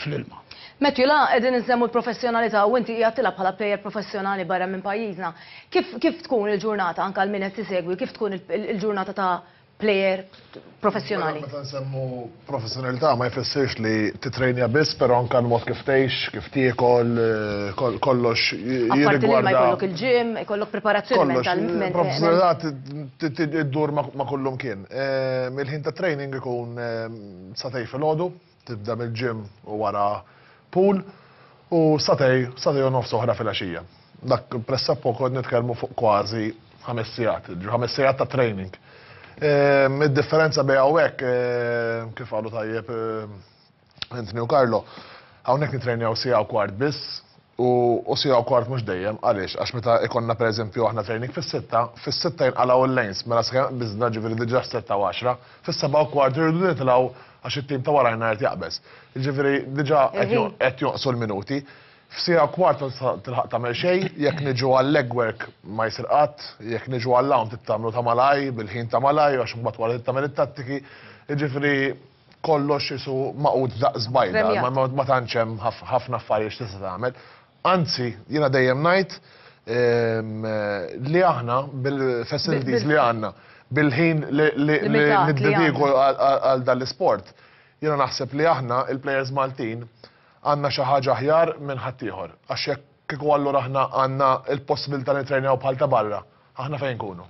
fl-ilma. Matthew, la qegħdin insemmu l-professjonalità u inti qiegħed tilgħab bħala plejer professjonali barra minn pajjiżna. Kif kif tkun il-ġurnata anke għal min qed isegwi, kif tkun il-ġurnata ta' plejer professjonali. Meta nsemmu professjonalità ma jfissirx li titrejnja biss, però anke l-mod kif tgħix, kif tiekol, kollox jirrigwarda. Ma jkollok il-gym, ikollok preparazzjoni mentalment. Professjonalità iddur ma' kullum kien. Il-ħin tat-training ikun satej filgħodu. Tibda mill-gym u wara pool u satej, satej u nofs oħra filgħaxija. Dak pressappoco qed nitkellmu fuq kważi ħames sigħat, jiġri ħames sigħat ta' training. Ehm, id-differenza bejn hawnhekk ehm, kif qalu tajjeb ehm, Anthony u Carlo, hawnhekk nitrejnjaw siegħa u kwart biss, U u siegħa u kwart mhux dejjem, għaliex? Għax meta jkollna pereżempju aħna training fis-sitta, fis-sitta jinqalgħu l-lanes, mela sakemm qbiżna ġifieri diġà s-sitta u għaxra, fis-sebgħa u kwart irridu nitilgħu għax it-tim ta' warajna qed jaqbeż. Jiġifieri diġà qed jo- Il-ħin. qed jonqsu l-minuti. F'siegħa u kwart ma tista' tilħaq tagħmel xejn, jekk niġu għal-legwork ma jsir qatt, jekk niġu għall-hawn trid tagħmlu ta' malajr, bil-ħin ta' malajr għax imbagħad wara trid tagħmel it-tattiki, jiġifieri, kollox isu maqud daqs bajda, ma tantx hemm ħafna affarijiet x'tista' tagħmel. Anzi, jiena dejjem ngħid ehm, li aħna bil-facilities li għandna, bil-ħin li niddidiku għal dan l-isport, jiena naħseb li aħna il-plejers Maltin għandna xi ħaġa aħjar minn ħaddieħor. Għax jekk kieku allura aħna għandna l-possibilità li nitrejnew bħal ta' barra, aħna fejn kunu?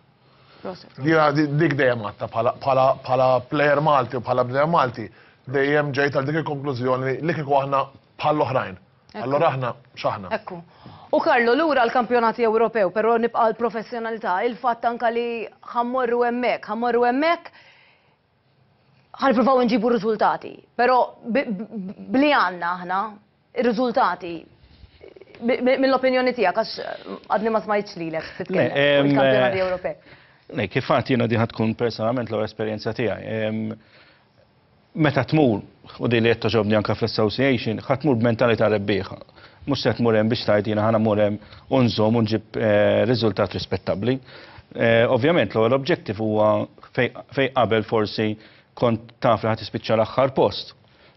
Jiena dik dejjem għadta bħala plejer Malti u bħala bniedem Malti, dejjem ġejt għal dik il-konklużjoni li kieku aħna bħall-oħrajn, allura aħna x'aħna. Ekku. U Carlo, lura għall-kampjonati Ewropew, però nibqa' għall-professjonalità, il-fatt anke li ħa mmorru hemmhekk, ħa mmorru hemmhekk, Ħa nippruvaw inġibu riżultati, però b'li għandna aħna, ir-riżultati mill-opinjoni tiegħek għax għadni ma smajtx lilek titkellem fuq il-Kampjonati Ewropej. Le, kif għedt jiena din ħa tkun personalment l-ewwel esperjenza tiegħi. Meta tmur, u din li qed togħġobni anke fl-Association, ħa tmur b'mentalità rebbieħa. Mhux se tmur hemm biex tgħid jiena ħa mmur hemm u nżomm u nġib riżultat rispettabbli. Ovvjament l-ewwel objective huwa fejn qabel forsi kont taf li ħa tispiċċa l-aħħar post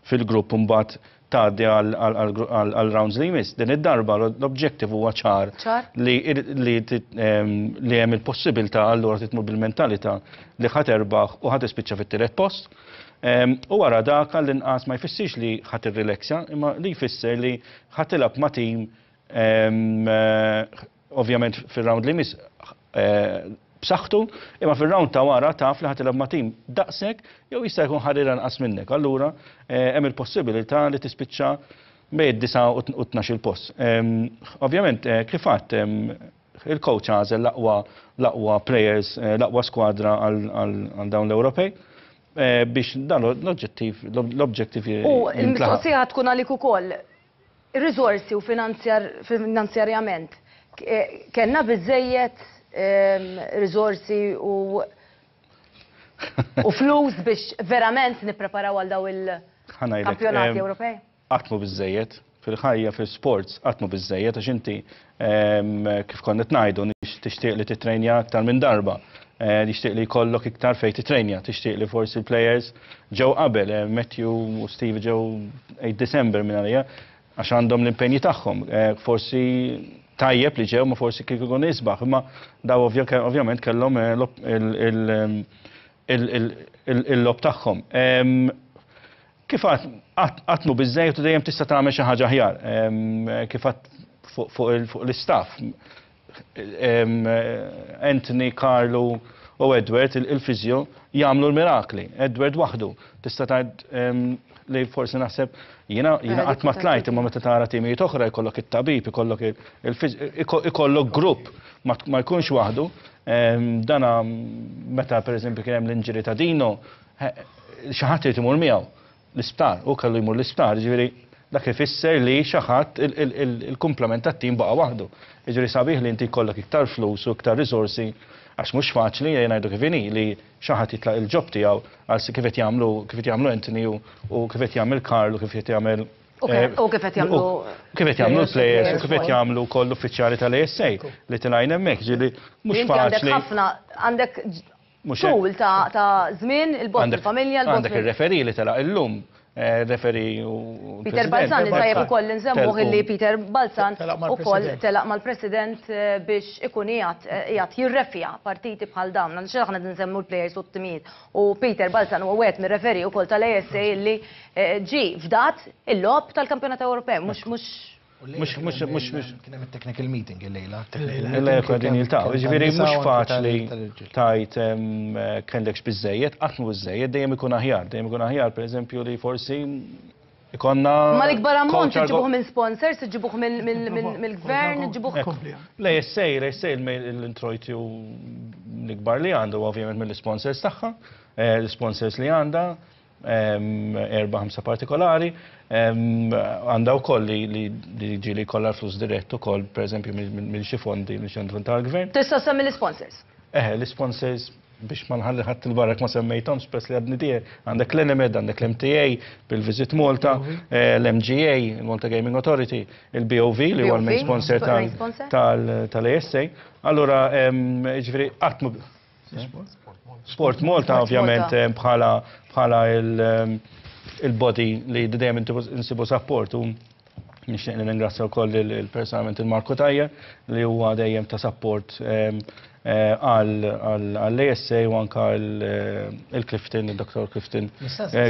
fil-grupp u mbagħad tgħaddi għal rounds li jmiss. Din id-darba l-objective huwa ċar li hemm il-possibilità allura trid tmur bil-mentalità li ħa terbaħ u ħa tispiċċa fit-tielet post. U wara dak għall-inqas ma jfissirx li ħa tirrileksa, imma li jfisser li ħa tilgħab ma' tim ovvjament fir-round li jmiss b'saħħtu, imma fir-round ta' wara taf li ħa tilgħab ma' tim daqshekk jew jista' jkun ħarir anqas minnek. Allura hemm il-possibilità li tispiċċa bejn id-disgħa u t-tnax-il post. Ovvjament kif għedt Il-coach għażel l-aqwa l-aqwa players, eh, l-aqwa skwadra għal dawn l-Ewropej eh, biex dan l-oġġettiv, l-oġġettiv U l-mistoqsija tkun għalik ukoll riżorsi u finanzjarjament eh, kellna biżejjed ehm, riżorsi u u flus biex verament nippreparaw għal daw il-kampjonati ehm, Ewropej? Qatt mhu biżżejjed. Fil-ħajja, fl-isports, qatt mhu biżżejjed għax inti, kif kont qed ngħidu, tixtieq li tittrejnja aktar minn darba. Tixtieq li jkollok iktar fejn tittrejnja, tixtieq li forsi l-plejers ġew qabel, Matthew u Steve ġew 8 December minn għalija, għax għandhom l-impenji tagħhom. Forsi tajjeb li ġew, ma forsi kieku jkunu isbaħ, imma daw ovvjament kellhom il-logħob tagħhom. Kif għadt, qatt qatt mhu biżżejjed u dejjem tista' tagħmel xi ħaġa aħjar. Kif għadt fuq fuq fuq l-istaff. Anthony, Carlu u Edward, il-physio, jagħmlu l-mirakli. Edward waħdu. Tista' tgħid li forsi naħseb jiena jiena qatt ma tlajt imma meta tara timijiet oħra jkollok it-tabib, ikollok il-physio, ikollok grupp ma jkunx waħdu. Dana meta pereżempju kien hemm l-injury ta' Dino, Xi ħadd irid imur miegħu l-isptar, hu kellu jmur l-isptar, jiġifieri dak ifisser li xi ħadd il-kumplament tat-tim baqa' waħdu. Jiġifieri sabiħ li inti jkollok iktar flus u iktar riżorsi għax mhux faċli, ejja ngħidu kif inhi, li xi ħadd jitlaq il-job tiegħu għal kif qed jagħmlu kif qed jagħmlu Anthony u kif qed jagħmel Karl u kif qed jagħmel U kif qed jagħmlu kif qed jagħmlu l-plejers u kif qed jagħmlu wkoll l-uffiċjali tal-ASA li tilgħin hemmhekk, ġieli mhux faċli. Inti għandek ħafna għandek tul ta' żmien il-bogħod mill-familja, il-bogħod mill-. Għandek ir-referee li telaq illum, referee u. Peter Balzan, tajjeb ukoll li nsemmuh illi Peter Balzan ukoll telaq mal-President biex ikun qiegħed qiegħed jirreffja partiti bħal dawn. Għaliex aħna qegħdin nsemmu l-plejers u t-timijiet u Peter Balzan huwa wieħed mir-referee ukoll tal-ASA illi ġie fdat il-logħob tal-Kampjonat Ewropej, mhux mhux Mux, mux, mux, mux. Kien hemm technical meeting il-lejla. Il-lejla kwa din il-taw. Ġifieri mhux faċli tajt kellekx biżejjed, qatt mhu biżejjed, dejjem ikun aħjar, dejjem ikun aħjar pereżempju li forsi ikonna. Ma l-ikbar ammont iġibuh minn sponsors, iġibuh mill-gvern, iġibuh. Le jessej, le jessej l-introjti u l-ikbar li għandu ovvjament mill-sponsors tagħha, eh, l-sponsors li għandha. erba' ħamsa partikolari, għandha wkoll li ġieli jkollha l-flus dirett ukoll, pereżempju minn xi fondi, minn xi entità tal-gvern. Tista' ssemmi l-isponsors? Eħe, l-isponsors biex ma nħalli ħadd 'il barra jekk ma semmejthomx peress li għadni dieher, għandek l-Enemed, għandek l-MTA bil-Visit Malta, l-MGA, il-Malta Gaming Authority, il-BOV li huwa l-main sponsor tal-ASA. Allura, jiġifieri qatt ma. Sport Malta ovvjament eh, bħala bħala eh, il-body li dejjem insibu support u nixtieq nirringrazzja wkoll il-personalment il-Marku Tajja li huwa dejjem ta' support eh, għall-ASA u anka il-Clifton, il-Dr. Clifton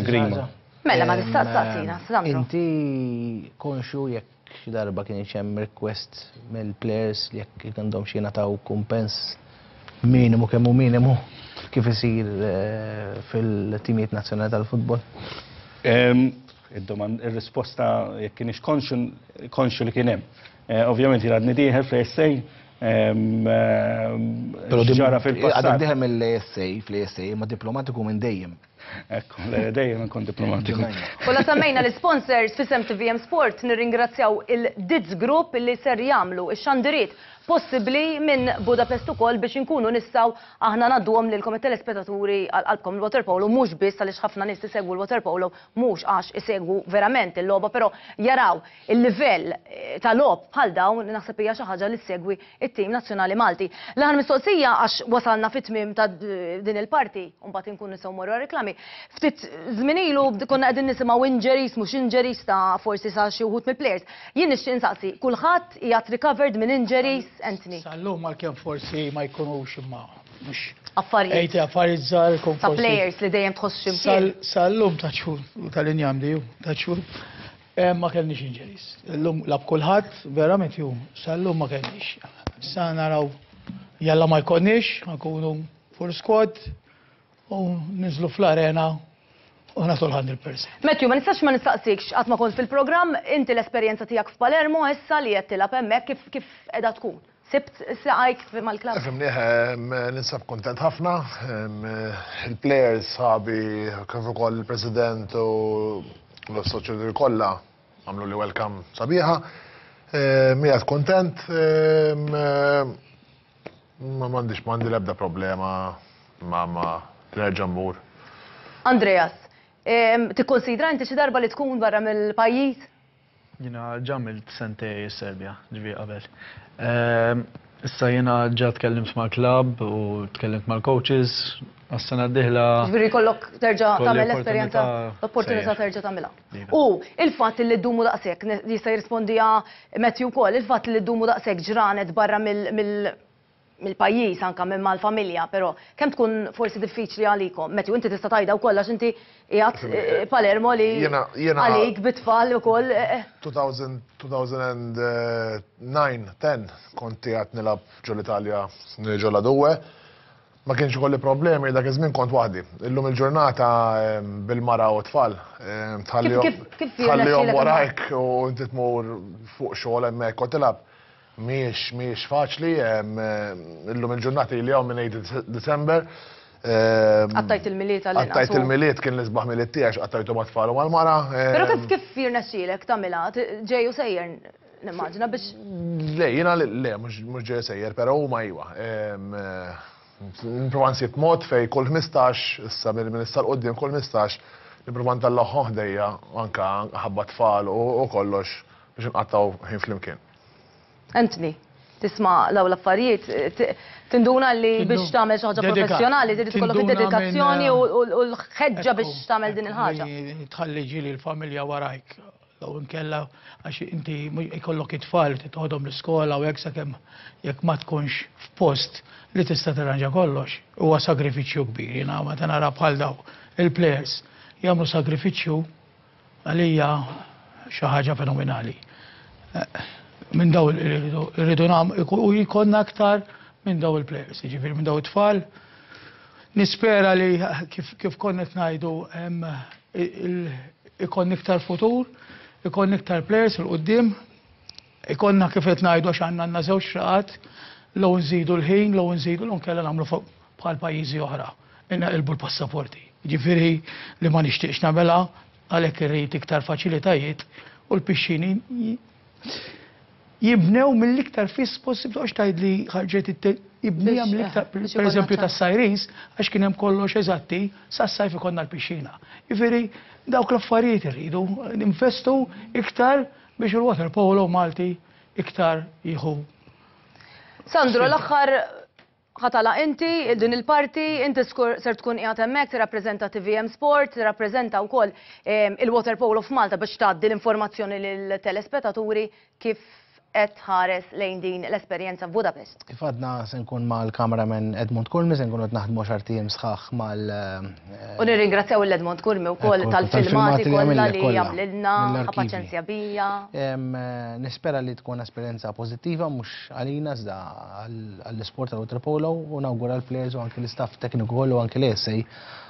Grima. Mela ma tista' taqsina, Inti konxu jekk Xi darba kienx hemm request mill-plejers li jekk għandhomx jingħataw kumpens minimu kemm hu minimu kif isir fil-timijiet nazzjonali tal-futbol? Ir-risposta jekk kienx konxju, konxju li kien hemm. Ovvjament jien għadni dieħel fl-ASA, x'ġara fil-passat. Għadek dieħel mill-ASA, fl-ASA, imma diplomatiku minn dejjem. Ekku, lejja dejjem inkun diplomatiku. U la semmejna l-isponsors f'isem tvm Sport nirringrazzjaw il-Dizz Group li ser jagħmlu x-xandiriet possibbli minn Budapest ukoll biex inkunu nistgħu aħna ngħadduhom lilkom it-telespetaturi għal qalbkom il-waterpolo mhux biss għaliex ħafna nies isegwu l-waterpolo mhux għax isegwu verament il-logħba però jaraw il-livell ta' logħob bħal dawn naħseb hija xi ħaġa li ssegwi t-tim nazzjonali Malti. L-aħħar mistoqsija għax wasalna fit-tmiem ta' din il-parti u mbagħad inkunu nistgħu mmorru għar-riklami. Ftit żmien ilu konna qegħdin nisimgħu injuries mhux injuries ta' forsi sa xi wħud mill-players. Jien nixtieq insaqsi, kulħadd qiegħed recovered minn injuries, Anthony? Sal-lum għalkemm forsi ma jkunux imma mhux affarijiet ta' affarijiet żgħar ta' players li dejjem tħoss xi mkien. Sal-lum ta' xhur tal-injam li hu ta' xhur. Ma kellniex injuries. Illum lab kulħadd, vera Matthew, sa llum ma kellniex. Sa naraw jalla ma jkollniex, nkunu full squad u ninżlu fl-arena u nagħtu l-100%. Matthew, ma nistax ma nistaqsikx, qatt ma kont fil-programm, inti l-esperjenza tiegħek f'Palermo issa li qed tilgħab hemmhekk kif kif qiegħda tkun? Sibt saqajk mal-klabb. Fimni, ninsab kuntent ħafna. Il-plejers sħabi kif ukoll il-President u l-assoċjaturi kollha għamluli welcome sabiħa. Qiegħed kuntent. Ma m'għandix m'għandi l-ebda problema ma' ma nerġa' mmur. Andreas, tikkunsidra inti xi darba li tkun barra mill-pajjiż? Jiena ġa għamilt sentej is-Serbja, ġifieri qabel. Issa jiena ġa tkellimt mal-klabb u tkellimt mal-coaches għas-sena d-dieħla. Ġifieri jkollok terġa' tagħmel l-esperjenza, l-opportunità terġa' tagħmilha. U l-fatt li ddumu daqshekk, jista' jirrispondiha Matthew ukoll, il-fatt li ddumu daqshekk ġranet barra mill-, mill-pajjiż anke minn mal-familja però kemm tkun forsi diffiċli għalikom. Matthew inti tista' tgħidha wkoll għax inti qiegħed Palermo li għalik bit-tfal ukoll. 2009, ten kont qiegħed nilgħab ġo l-Italja ġo La Due. Ma kienx ikolli problemi dak iż-żmien kont waħdi. Illum il-ġurnata bil-mara u t-tfal tħallihom tħallihom warajk u inti tmur fuq xogħol hemmhekk u tilgħab. Mhijiex, mhijiex faċli, illum il-ġurnata ili hawn minn Għid December. Qattajt il-Milied għall-inqas. Qattajt il-Milied, kien l-isbaħ Milied tiegħi għax qattajtu mat-tfal u mal-mara. Però kif, kif jirnexxielek tagħmilha? Ġej u sejjer nimmaġina biex. Le, jiena le, mhux ġej u sejjer, però huma iwa. Nipprova nsib mod fejn kull ħmistax, issa minn issa 'l quddiem kull ħmistax, nipprova ntellagħhom ħdejja anke ħabba t-tfal u kollox biex inqattgħu ħin flimkien. Anthony, Tisma' dawn l-affarijiet, tinduna li biex tagħmel xi ħaġa professjonali trid ikollok id-dedikazzjoni u l-ħeġġa biex tagħmel din il-ħaġa. Tħalli ġieli l-familja warajk jew inkella għax inti jkollok it-tfal trid toħodhom l-iskola u hekk sakemm jekk ma tkunx f'post li tista' tirranġa kollox huwa sagrifiċċju kbir. Jiena meta nara bħal daw il-plejers jagħmlu sagrifiċċju Għalija xi ħaġa fenomenali. Minn daw irridu u jkollna aktar minn daw il-players, jiġifieri minn daw it-tfal. Nispera li kif konna qed ngħidu ikon iktar futur, ikon iktar players il-qudiem. Ikollna kif qed ngħidu għax għandna għandna żewġ xraqat, l-ew nżidu l-ħin, l-ew nżidu l-ew nkella nagħmlu fuq bħal pajjiżi oħra, inqilbu l-passaporti. Jiġifieri li ma nixtieqx nagħmilha għalhekk irrid iktar faċilitajiet u l-pixxini jibnew mill-iktar fis possib toqgħodx tgħidli ħarġet jibnija mill-iktar pereżempju tas-sajrins għax kien hemm kollox eżatti sas-sajf ikollna l-pixxina. Jiġifieri dawk l-affarijiet irridu ninvestu iktar Biex il-waterpolo Malti iktar jieħu. Sandro, l-aħħar ħa tagħlaq inti din il-parti, inti skur ser tkun qiegħed hemmhekk tirrappreżenta TVM Sport, tirrappreżenta wkoll ehm, il-waterpolo f'Malta biex tgħaddi l-informazzjoni lill-telespetaturi kif qed tħares lejn din l-esperjenza f'Budapest. Kif għadna se nkun mal-kameraman Edmund Kulmi, se nkunu qed naħdmu xartijiem sħaħ mal U nirringrazzjaw l-Edmond Kurmi u koll tal-filmati kollha li jagħmlilna paċenzja bija. Nispera li tkun esperjenza pożittiva mhux għalina iżda għall-isport tal-waterpolo u nawgura l-players u anke l-istaff tekniku kollu anke l-ESA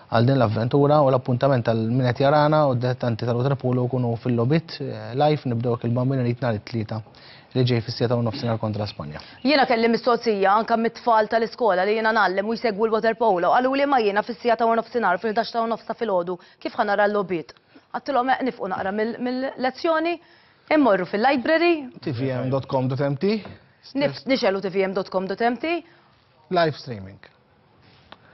għal din l-avventura u l-appuntament tal-min qed jarana u d-dettanti tal-waterpolo jkunu fil-logħbiet live nibdew il-bambini rrit nhar it-Tlieta. li ġej fis-sitta u nofsinhar kontra Spanja. Jiena kelli mistoqsija anke mit-tfal tal-iskola li jiena ngħallem u jsegwu l-waterpolo, qaluli ma jiena fis-siegħa ta' warnofsinhar fil-ħdax ta' u nofs ta' filgħodu kif ħa nara l-logħbiet? Għadtilhom eħ nifqu naqra mill-lezzjoni, immorru fil-library, tvm.com.mt, nixgħelu tvm.com.mt live streaming.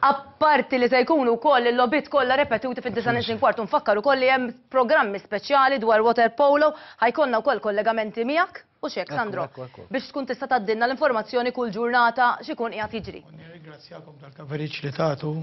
Apparti li se jkunu wkoll il-logħbiet kollha repetuti fid-disa' nixin kwart u nfakkar ukoll li hemm programmi speċjali dwar water polo ħa jkollna wkoll kollegamenti miegħek u x'hekk Sandro biex tkun tista' tgħaddilna l-informazzjoni kull ġurnata x'ikun qiegħed jiġri. U nirringrazzjakom tal-coverage li tagħtu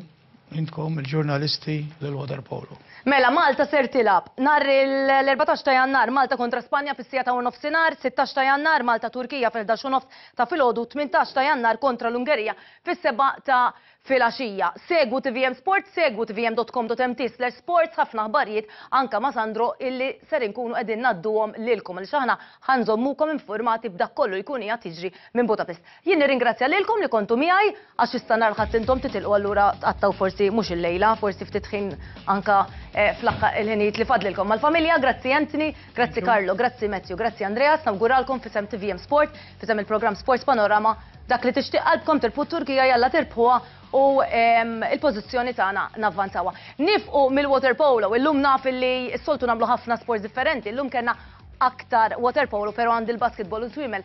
Intkom il-ġurnalisti l-waterpolo. Mela Malta ser tilgħab, nhar l-erbatax ta' Jannar, Malta kontra Spanja fis-siegħa ta' u nofsinhar, sittax ta' Jannar, Malta Turkija fil-ħdax u nofs ta' filgħodu, tmintax ta' Jannar kontra l-Ungerija fis-sebgħa ta' filgħaxija. Segwu tvm Sport, segwu tvm.com.mt/sports ħafna aħbarijiet anke ma' Sandro illi ser inkunu qegħdin ngħadduhom lilkom għaliex aħna ħa nżommukom infurmati b'dak kollu li jkun qiegħed jiġri minn Budapest. Jien nirringrazzja lilkom li kontu miegħi għax issa nhar l-Ħadd intom titilqu allura tqattgħu forsi mhux illejla, forsi ftit ħin anka fl-aħħar il-ħinijiet li fadlilkom mal-familja. Grazzi Anthony, grazzi Carlo, grazzi Matthew, grazzi Andreas, nawguralkom f'isem tvm Sport, f'isem il-programm Sports Panorama, dak li tixtieq qalbkom tirbħu t-Turkija jalla tirbħuha u l-pożizzjoni tagħna navvanzawha. Nifqu mill-waterpolo, illum naf illi s-soltu nagħmlu ħafna sports differenti, illum kellna aktar waterpolo pero għandi l-basketball u t-twiemel.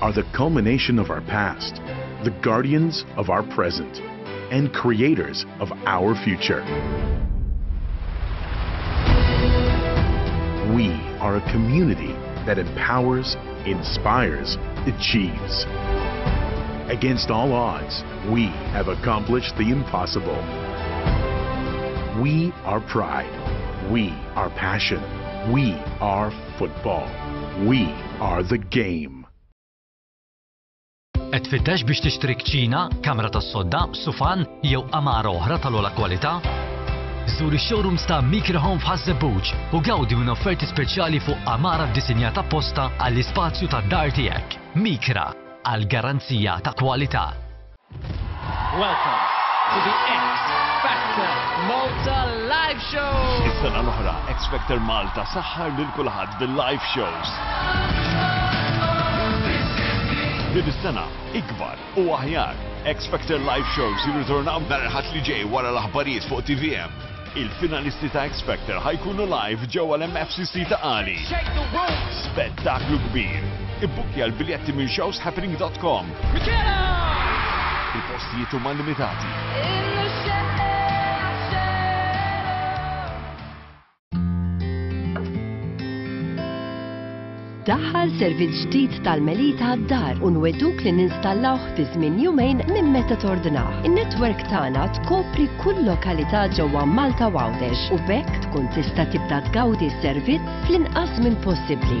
are the culmination of our past, the guardians of our present, and creators of our future. We are a community that empowers, inspires, achieves. Against all odds, we have accomplished the impossible. We are pride. We are passion. We are Football, we are the game! Qed tfittex biex tixtri kċina, kamra tas-sodda, sufan jew għamara oħra tal-ogħla kwalità? Żur ix-showrooms ta' Micra Home f'Ħaż-Żebbuġ u gawdi minn offerti speċjali fuq għamara ddisinjata apposta għall-ispazju tad-dar tiegħek. Micra, għal garanzija ta' kwalità. Welcome to the X Factor Malta Live Show! Is-sena l-oħra, X Factor Malta saħħar lil kulħadd bil-live shows. Din is-sena ikbar u aħjar X Factor Live Shows jirritornaw nhar il-Ħadd li ġej wara l-aħbarijiet fuq TVM. Il-finalisti ta' X Factor ħa jkunu live ġewwa l-MFCC ta' Qali. Spettaklu kbir! Ibbukkja l-biljetti minn showshappening.com. Il-postijiet huma limitati. Daħħal servizz ġdid tal-melita għad-dar u nweduk li ninstallawh fi żmien jumejn minn meta tordnah. In-netwerk tagħna tkopri kull lokalità ġewwa Malta u Għawdex u b'hekk tkun tista' tibda tgawdi s-servizz fl-inqas żmien possibbli.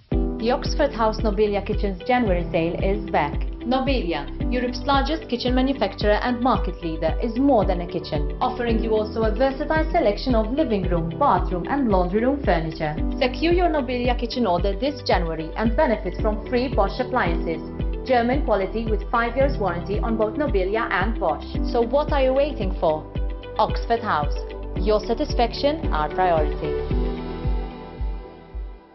The Oxford House Nobilia Kitchen's January sale is back. Nobilia, Europe's largest kitchen manufacturer and market leader is more than a kitchen, offering you also a versatile selection of living room, bathroom and laundry room furniture. Secure your Nobilia kitchen order this January and benefit from free Bosch appliances. German quality with 5 years warranty on both Nobilia and Bosch. So what are you waiting for? Oxford House. Your satisfaction, our priority.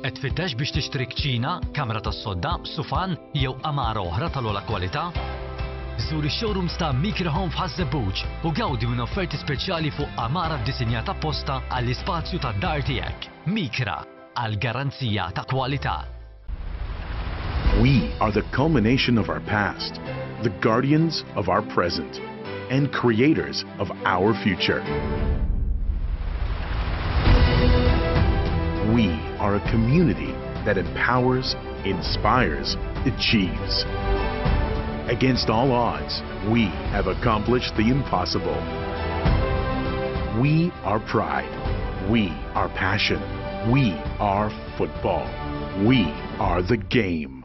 Qed tfittex biex tixtri kċina, kamra tas-sodda, sufan jew għamara oħra tal-ogħla kwalità? Żur ix-showrooms ta' Micro Home f'Ħaż-Żebbuġ u gawdi minn offerti speċjali fuq għamara ddisinjata apposta għall-ispazju tad-dar tiegħek. Micra, għal garanzija ta' kwalità. We are the culmination of our past, the guardians of our present. and creators of our future. We are a community that empowers, inspires, achieves. Against all odds, we have accomplished the impossible. We are pride. We are passion. We are football. We are the game.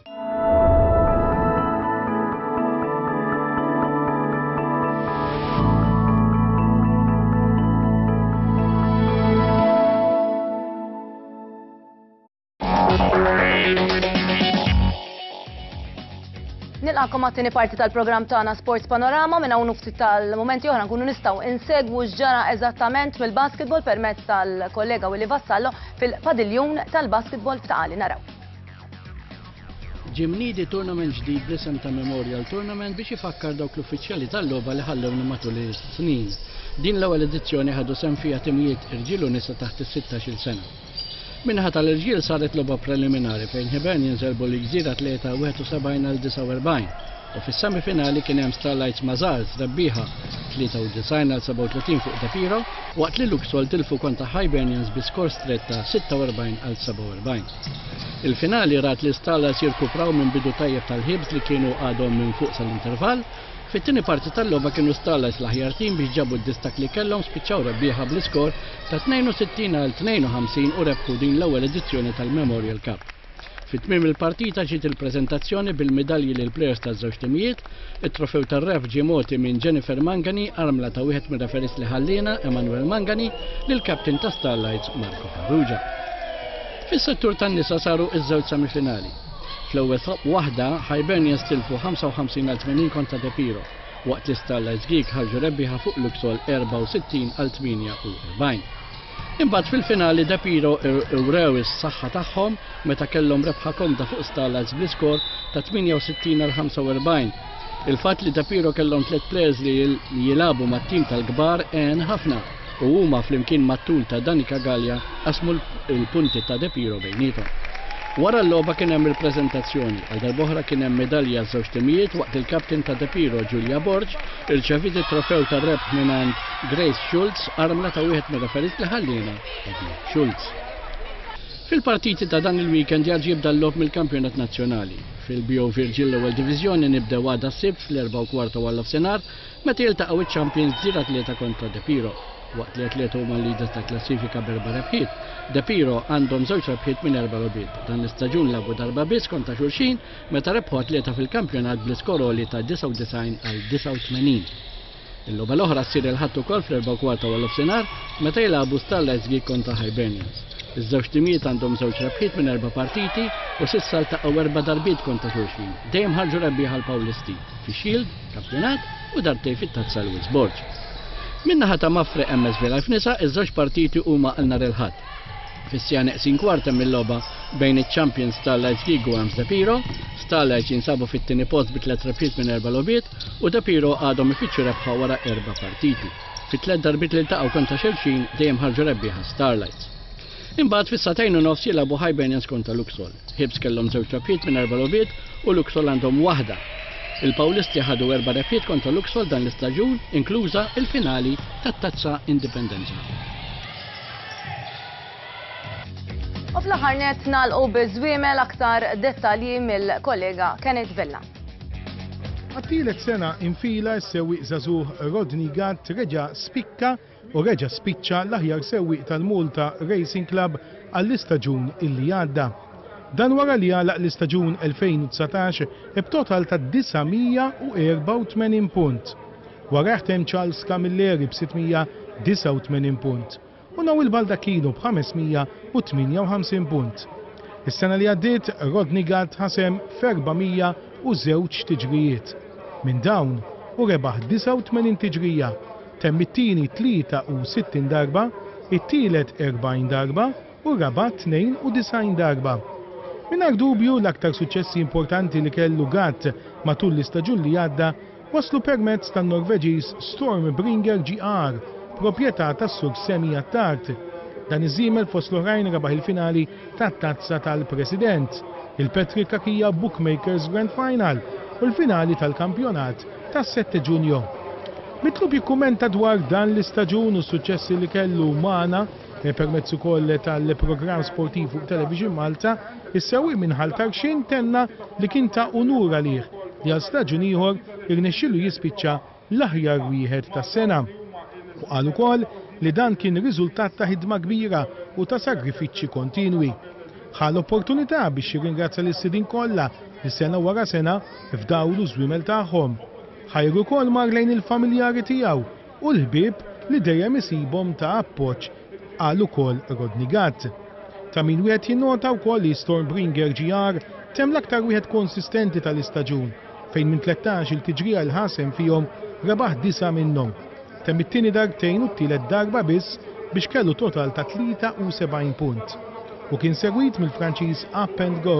Nilqakom għattini parti tal-program tagħna Sports Panorama minn hawn ftit tal-momenti oħra nkunu nistgħu insegwu x'ġara eżattament mill-basketball permezz tal-kollega Willy Vassallo fil-padiljun tal-basketball f'Tali naraw. Ġie mniedi tournament ġdid bl-isem ta' Memorial Tournament biex ifakkar dawk l-uffiċjali tal-logħba li ħallewna matul is-snin. Din l-ewwel edizzjoni ħadu sehem fiha timijiet irġiel u nisa taħt is-sittax-il sena. Min-naħa tal-irġiel saret logħba preliminari fejn Hibernians għelbu lil Gżira Tlieta 71 għal 49 u fis-semi finali kien hemm Starlights Mazars rebbieħa 93 għal 37 fuq De Piro waqt li Luxol tilfu kontra Hibernians bi skor stretta 46 għal 47. Il-finali rat li Stallas jirkupraw minn bidu tajjeb tal-Hibs li kienu għadhom minn fuq sal-intervall. Fit-tieni parti tal-logħba kienu Stallas l-aħjar tim biex ġabu d-distakk li kellhom spiċċaw rebbieħa bl-iskor ta' 62 għal 52 u rebħu din l-ewwel edizzjoni tal-Memorial Cup. Fi tmiem il-partita ġiet il-preżentazzjoni bil-midalji lill-plejers taż-żewġ timijiet. It-trofew tar-ref ġie mogħti minn Jennifer Mangani, armla ta' wieħed mir-referis li ħalliena, Emmanuel Mangani, lill-captain ta' Starlights, Marco Farrugia. Fis-settur tan-nisa saru ż-żewġ semifinali. Fl-ewwel top waħda, Hibernians tilfu 55 għal 80 kontra De Piro, waqt li Starlights Geek ħarġu rebbieħa fuq Luxol 64 għal 48. Imbagħad fil-finali De Piro wrew is-saħħa tagħhom meta kellhom rebħa komda fuq Starlights bl-iskor ta' 68 għal 45. Il-fatt li De Piro kellhom tliet players li jilagħbu mat-tim tal-kbar għen ħafna. u huma flimkien mat-tul ta' Dani Cagaglia qasmu l-punti ta' De Piro bejniethom. Wara l-logħba kien hemm il-preżentazzjoni. Għal darb'oħra kien hemm medalji għaż-żewġ timijiet waqt li l-captain ta' De Piro, Julia Borg, irċeviet it-trofew tar-rebħ mingħand Grace Schulz, armla ta' wieħed mir-referees li ħalliena, Edmond Schulz. Fil-partiti ta' dan il-weekend jarġ jibda l-logħob mill-kampjonat nazzjonali. Fil-BO Virgil l-Ewwel Diviżjoni nibdew għada s-Sibt fl-erbgħa u kwarta wara l-ofsenar Meta jiltaqgħu iċ-champions Dir Athleta kontra De Piro. Waqt li Athleta huma l-leaders tal-klassifika b'erba' rebħiet, De Piro għandhom żewġ rebħiet minn erba' logħbiet. Dan l-istaġun lagħbu darba biss kontra xulxin meta rebħu Athleta fil-kampjonat bl-iskor għoli ta' 99 għal 89. Il-logħba l-oħra ssir il-Ħadd ukoll fl-erba' u kwart ta' warof-sinhar meta jilagħbu Starlight Żgik kontra Hibernians. Iż-żewġ timijiet għandhom żewġ rebħiet minn erba' partiti u s'issa ltaqgħu erba' darbiet kontra xulxin. Dejjem ħarġu rebbieħa l-Pawlisti, fix-Shield, kampjonat u darbtejn fit-Tazza Louis Borg. Min-naħa ta' Mafre MSV Life Nisa, iż-żewġ partiti huma għal nhar il-Ħadd. Fis-siegħa neqsin kwart hemm il-logħba bejn iċ-champions Starlights League u Ems Depiro, Starlights jinsabu fit-tieni post bi tliet rebħiet minn erba' logħbiet u Depiro għadhom ifittxu rebħa wara erba' partiti. Fit-tliet darbiet li ltaqgħu kontra xulxin dejjem ħarġu rebbieħa Starlights. Imbagħad fis-satajn u nofs jilagħbu Hibernians kontra Luxol. Hibs kellhom żewġ rebħiet minn erba' logħbiet u Luxol għandhom waħda. Il-Pawlisti ħadu erba' rebħiet kontra Luxol dan l-istaġun, inkluża l-finali tat-Tazza Indipendenza. U fl-aħħar net nagħlqu biż-żwiemel aktar dettalji mill-kollega Kenneth Vella. Għattilet sena infila s-sewwieq żagħżugħ Rodney Gatt reġa' spikka u reġa' spiċċa l-aħjar sewwieq tal-Malta Racing Club għall-istaġun illi għadda. Dan wara li għalaq l-istaġun 2019 b'total ta' 984 punt. Warajh temm Charles Camilleri b'689 punt u Noel Baldacchino b'558 punt. Is-sena li għaddiet Rodney Gatt ħasem f'402 tiġrijiet. Minn dawn, u rebaħ 89 tiġrija. Temm it-tieni 63 darba, it-tielet 40 darba u r-raba' 92 darba. Mingħajr dubju, l-aktar suċċessi importanti li kellu Gatt matul l-istaġun li għadda waslu permezz tan-Norveġiż Stormbringer GR, proprjetà tas-Sur Semi Attard. Dan iż-żiemel fost l-oħrajn rebaħ il-finali tat-Tazza tal-President, il-Patrick Cachia Bookmakers Grand Final u l-finali tal-kampjonat tas-Sette Ġunju. Mitlub jikkummenta dwar dan l-istaġun u s-suċċessi li kellu magħna permezz ukoll tal-programm sportiv fuq Television Malta, is-sewwieq minn Ħal Tarxien tenna li kien ta' unur għalih li għal staġun ieħor irnexxielu jispiċċa l-aħjar wieħed tas-sena, u qal ukoll li dan kien riżultat ta' ħidma kbira u ta' sagrifiċċji kontinwi. Ħa l-opportunità biex jirringrazzja lis-sidien kollha li sena wara sena fdaw l-użwiemel tagħhom. Khair ukoll mar lejn il-familjari tiegħu u l-ħbieb li dejjem isibhom ta' appoġġ Qal ukoll Rodney Gatt. Ta' min wieħed jinnota wkoll li Stormbringer GR temm l-aktar wieħed konsistenti tal-istaġun fejn minn tlettax-il tiġrija li ħasem fihom rebaħ disgħa minnhom. Temm it-tieni darbtejn u t-tielet darba biss biex kellu total ta' 73 punt. Hu kien segwit mill-Franċiż Up and Go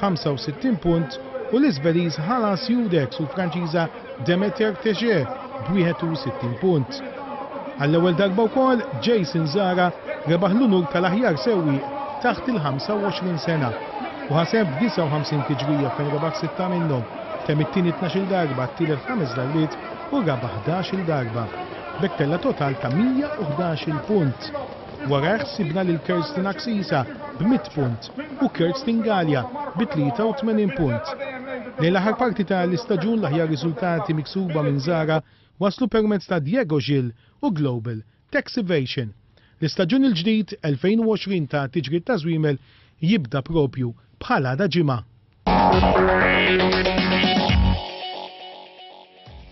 b'65 punt u l-Iżveliż Halas Judex u l-Franċiża Demeter Tejer b' 61 punt. Għall-ewwel darba wkoll Jason Zara rebaħ l-unur tal-aħjar sewwieq taħt il-25 sena u ħaseb 59 tiġrija fejn rebaħ sitta minnhom, temm it-tieni 12-il darba, t-tielet ħames darbiet u raba' 11-il darba. B'hekk tella' total ta' 111-il punt. Wara ħsibna lil Kirsten Aksisa b' mitt punt u Kirsten Galea bi 83 punt. Lejn l-aħħar parti ta' l-istaġun l-aħjar riżultati miksuba minn Zara waslu permezz ta' Diego Gil u Global Taxivation. L-istaġun il-ġdid 2020 ta' Tiġriet ta' Żwiemel jibda propju bħal għada Ġimgħa.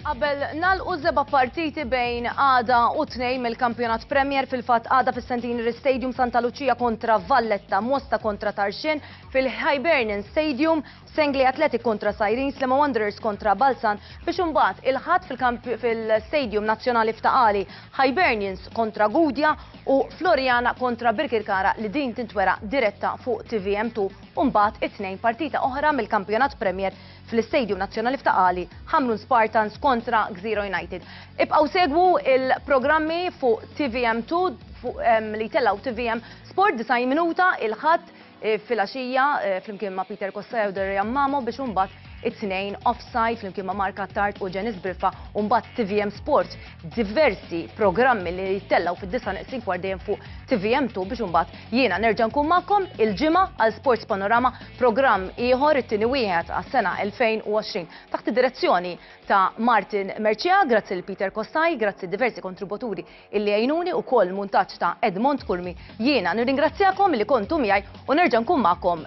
Qabel nalqu żeba' partiti bejn għada u tnejn mill-Kampjonat Premier fil-fatt għada fis-Centenary Stadium Santa Lucia kontra Valletta, Mosta kontra Tarxien, fil-Hibernian Stadium, Sengli Athletic kontra Sajrin, Slema Wanderers kontra Balzan biex imbagħad il-Ħadd fil-Stadium Nazzjonali f'Taqali, Hibernians kontra Gudja u Floriana kontra Birkirkara li din tintwera diretta fuq TVM2 u mbagħad it-Tnejn partita oħra mill-Kampjonat Premier fl-Istadium Nazzjonali f'Ta' Qali, Ħamrun Spartans kontra Gżira United. Ibqgħu segwu l-programmi fuq TVM2 li jtellgħu TVM Sport 90 minuta il-Ħadd filgħaxija flimkien ma' Peter Kossaja u Dorian Mamo biex imbagħad it-tnejn offside flimkien ma' Mark Attard u Janice Briffa u mbagħad tvm Sport diversi programmi li jittellgħu fid-disa' neqsin kwart dejjem fuq tvm tu biex imbagħad jiena nerġa' nkun magħkom il-ġimgħa għal Sports Panorama programm ieħor it-tieni wieħed għas-sena 2020 taħt id-direzzjoni ta' Martin Mercea grazzi lil Peter Kostaj grazzi diversi kontributuri illi għinuni ukoll muntaġġ ta' Edmond Curmi jiena nirringrazzjakom li kontu miegħi u nerġa' nkun magħkom